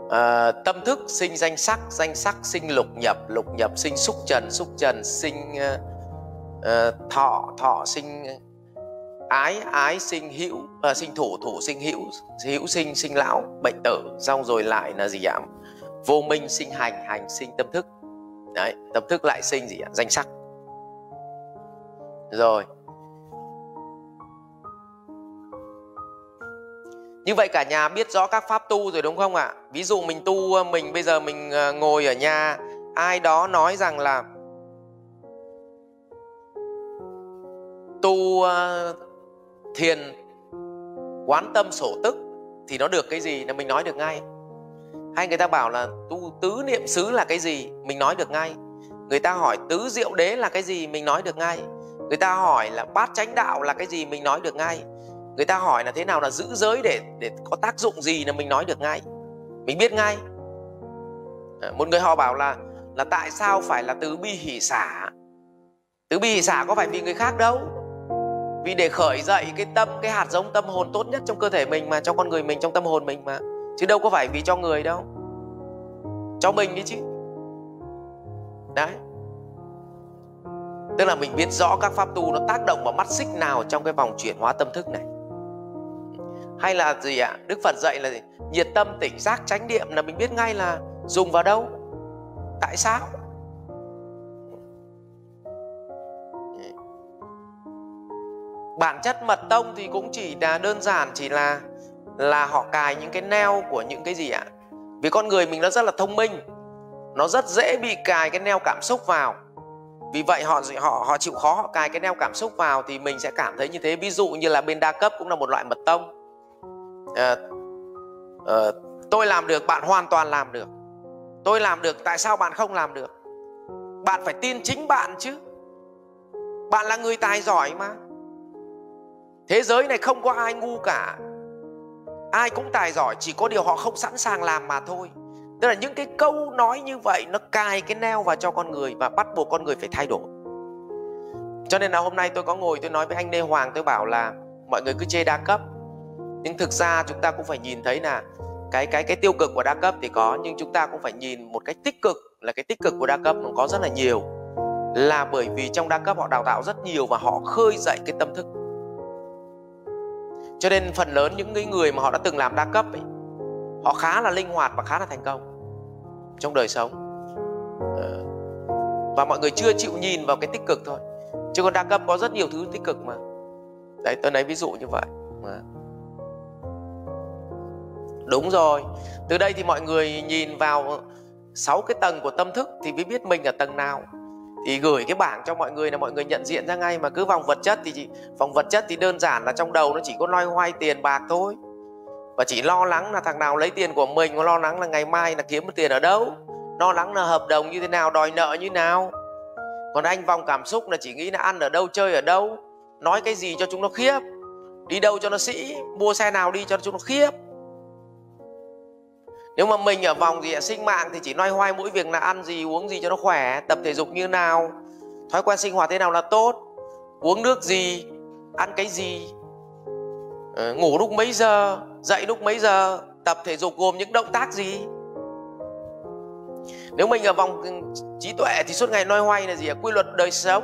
À, tâm thức sinh danh sắc danh sắc sinh lục nhập lục nhập sinh xúc trần xúc trần sinh uh, thọ thọ sinh ái ái sinh hữu à, sinh thủ thủ sinh hữu hữu sinh sinh lão bệnh tử. Xong rồi lại là gì ạ? Vô minh sinh hành hành sinh tâm thức. Đấy tâm thức lại sinh gì ạ? Danh sắc. Rồi. Như vậy cả nhà biết rõ các pháp tu rồi đúng không ạ? Ví dụ mình tu ờ, mình bây giờ mình ờ, ngồi ở nhà ai đó nói rằng là tu thiền, quán tâm sổ tức thì nó được cái gì là mình nói được ngay. Hay người ta bảo là tu tứ niệm xứ là cái gì, mình nói được ngay. Người ta hỏi tứ diệu đế là cái gì, mình nói được ngay. Người ta hỏi là bát chánh đạo là cái gì, mình nói được ngay. Người ta hỏi là thế nào là giữ giới để để có tác dụng gì là mình nói được ngay. Mình biết ngay. À, một người họ bảo là là tại sao phải là từ bi hỷ xả? Từ bi hỷ xả có phải vì người khác đâu vì để khởi dậy cái tâm, cái hạt giống tâm hồn tốt nhất trong cơ thể mình mà trong con người mình trong tâm hồn mình mà. Chứ đâu có phải vì cho người đâu. Cho mình đi chứ. Đấy. Tức là mình biết rõ các pháp tu nó tác động vào mắt xích nào trong cái vòng chuyển hóa tâm thức này. Hay là gì ạ? Đức phật dạy là gì? nhiệt tâm tỉnh giác tránh niệm là mình biết ngay là dùng vào đâu? Tại sao? Bản chất mật tông thì cũng chỉ là đơn giản chỉ là là họ cài những cái neo của những cái gì ạ? Vì con người mình nó rất là thông minh nó rất dễ bị cài cái neo cảm xúc vào. Vì vậy họ họ họ chịu khó họ cài cái neo cảm xúc vào thì mình sẽ cảm thấy như thế. Ví dụ như là bên đa cấp cũng là một loại mật tông. À, à, tôi làm được bạn hoàn toàn làm được. Tôi làm được tại sao bạn không làm được? Bạn phải tin chính bạn chứ. Bạn là người tài giỏi mà thế giới này không có ai ngu cả. Ai cũng tài giỏi, chỉ có điều họ không sẵn sàng làm mà thôi. Tức là những cái câu nói như vậy, nó cài cái neo vào cho con người và bắt buộc con người phải thay đổi. Cho nên là hôm nay tôi có ngồi, tôi nói với anh Lê Hoàng, tôi bảo là mọi người cứ chê đa cấp. Nhưng thực ra chúng ta cũng phải nhìn thấy là cái cái cái tiêu cực của đa cấp thì có, nhưng chúng ta cũng phải nhìn một cách tích cực, là cái tích cực của đa cấp nó có rất là nhiều. Là bởi vì trong đa cấp họ đào tạo rất nhiều và họ khơi dậy cái tâm thức cho nên phần lớn những cái người mà họ đã từng làm đa cấp ấy, họ khá là linh hoạt và khá là thành công trong đời sống. Ờ, và mọi người chưa chịu nhìn vào cái tích cực thôi. Chứ còn đa cấp có rất nhiều thứ tích cực mà. Đấy tôi lấy ví dụ như vậy. Mà đúng rồi từ đây thì mọi người nhìn vào sáu cái tầng của tâm thức thì mới biết mình ở tầng nào thì gửi cái bảng cho mọi người là mọi người nhận diện ra ngay. Mà cứ vòng vật chất thì chỉ, vòng vật chất thì đơn giản là trong đầu nó chỉ có loay hoay tiền bạc thôi. Và chỉ lo lắng là thằng nào lấy tiền của mình lo lắng là ngày mai là kiếm được tiền ở đâu. Lo lắng là hợp đồng như thế nào đòi nợ như nào. Còn anh vòng cảm xúc là chỉ nghĩ là ăn ở đâu chơi ở đâu. Nói cái gì cho chúng nó khiếp. Đi đâu cho nó sĩ mua xe nào đi cho chúng nó khiếp nếu mà mình ở vòng gì sinh mạng thì chỉ loay hoay mỗi việc là ăn gì, uống gì cho nó khỏe, tập thể dục như nào, thói quen sinh hoạt thế nào là tốt, uống nước gì, ăn cái gì ờ, ngủ lúc mấy giờ, dậy lúc mấy giờ, tập thể dục gồm những động tác gì. Nếu mình ở vòng ừ, trí tuệ thì suốt ngày nói hoay là gì quy luật đời sống.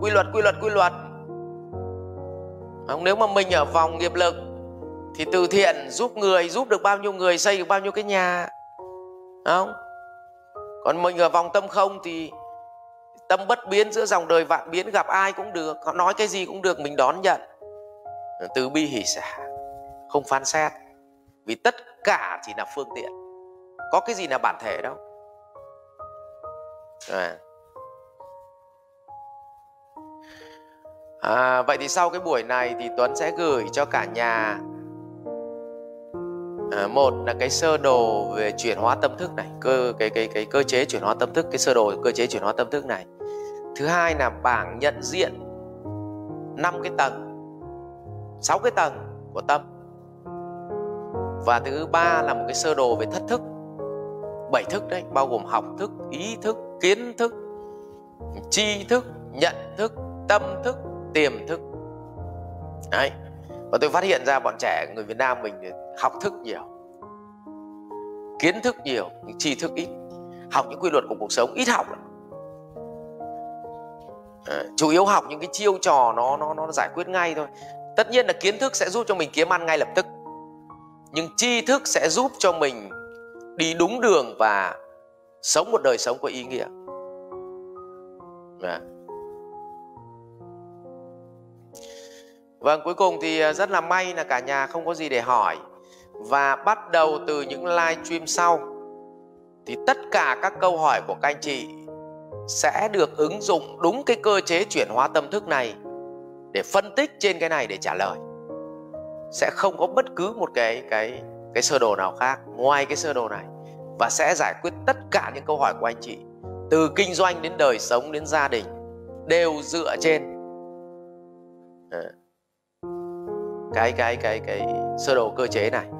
Quy luật quy luật quy luật. Không, nếu mà mình ở vòng nghiệp lực thì từ thiện giúp người giúp được bao nhiêu người xây được bao nhiêu cái nhà. Không? Còn mình ở vòng tâm không thì tâm bất biến giữa dòng đời vạn biến gặp ai cũng được họ nói cái gì cũng được mình đón nhận. Từ bi hỷ xả không phán xét. Vì tất cả chỉ là phương tiện. Có cái gì là bản thể đâu. À. À, vậy thì sau cái buổi này thì Tuấn sẽ gửi cho cả nhà à, một là cái sơ đồ về chuyển hóa tâm thức này cơ cái cái cái cơ chế chuyển hóa tâm thức cái sơ đồ cơ chế chuyển hóa tâm thức này. Thứ hai là bảng nhận diện năm cái tầng sáu cái tầng của tâm. Và thứ ba là một cái sơ đồ về thất thức bảy thức đấy bao gồm học thức ý thức kiến thức tri thức nhận thức tâm thức tiềm thức. Đấy và tôi phát hiện ra bọn trẻ người Việt Nam mình học thức nhiều kiến thức nhiều nhưng tri thức ít học những quy luật của cuộc sống ít học lắm. À, chủ yếu học những cái chiêu trò nó nó nó giải quyết ngay thôi. Tất nhiên là kiến thức sẽ giúp cho mình kiếm ăn ngay lập tức nhưng tri thức sẽ giúp cho mình đi đúng đường và sống một đời sống có ý nghĩa. À. Vâng, cuối cùng thì à, rất là may là cả nhà không có gì để hỏi. Và bắt đầu từ những live stream sau thì tất cả các câu hỏi của các anh chị sẽ được ứng dụng đúng cái cơ chế chuyển hóa tâm thức này để phân tích trên cái này để trả lời. Sẽ không có bất cứ một cái cái cái sơ đồ nào khác ngoài cái sơ đồ này. Và sẽ giải quyết tất cả những câu hỏi của anh chị từ kinh doanh đến đời sống đến gia đình đều dựa trên. À cái cái cái cái sơ đồ cơ chế này.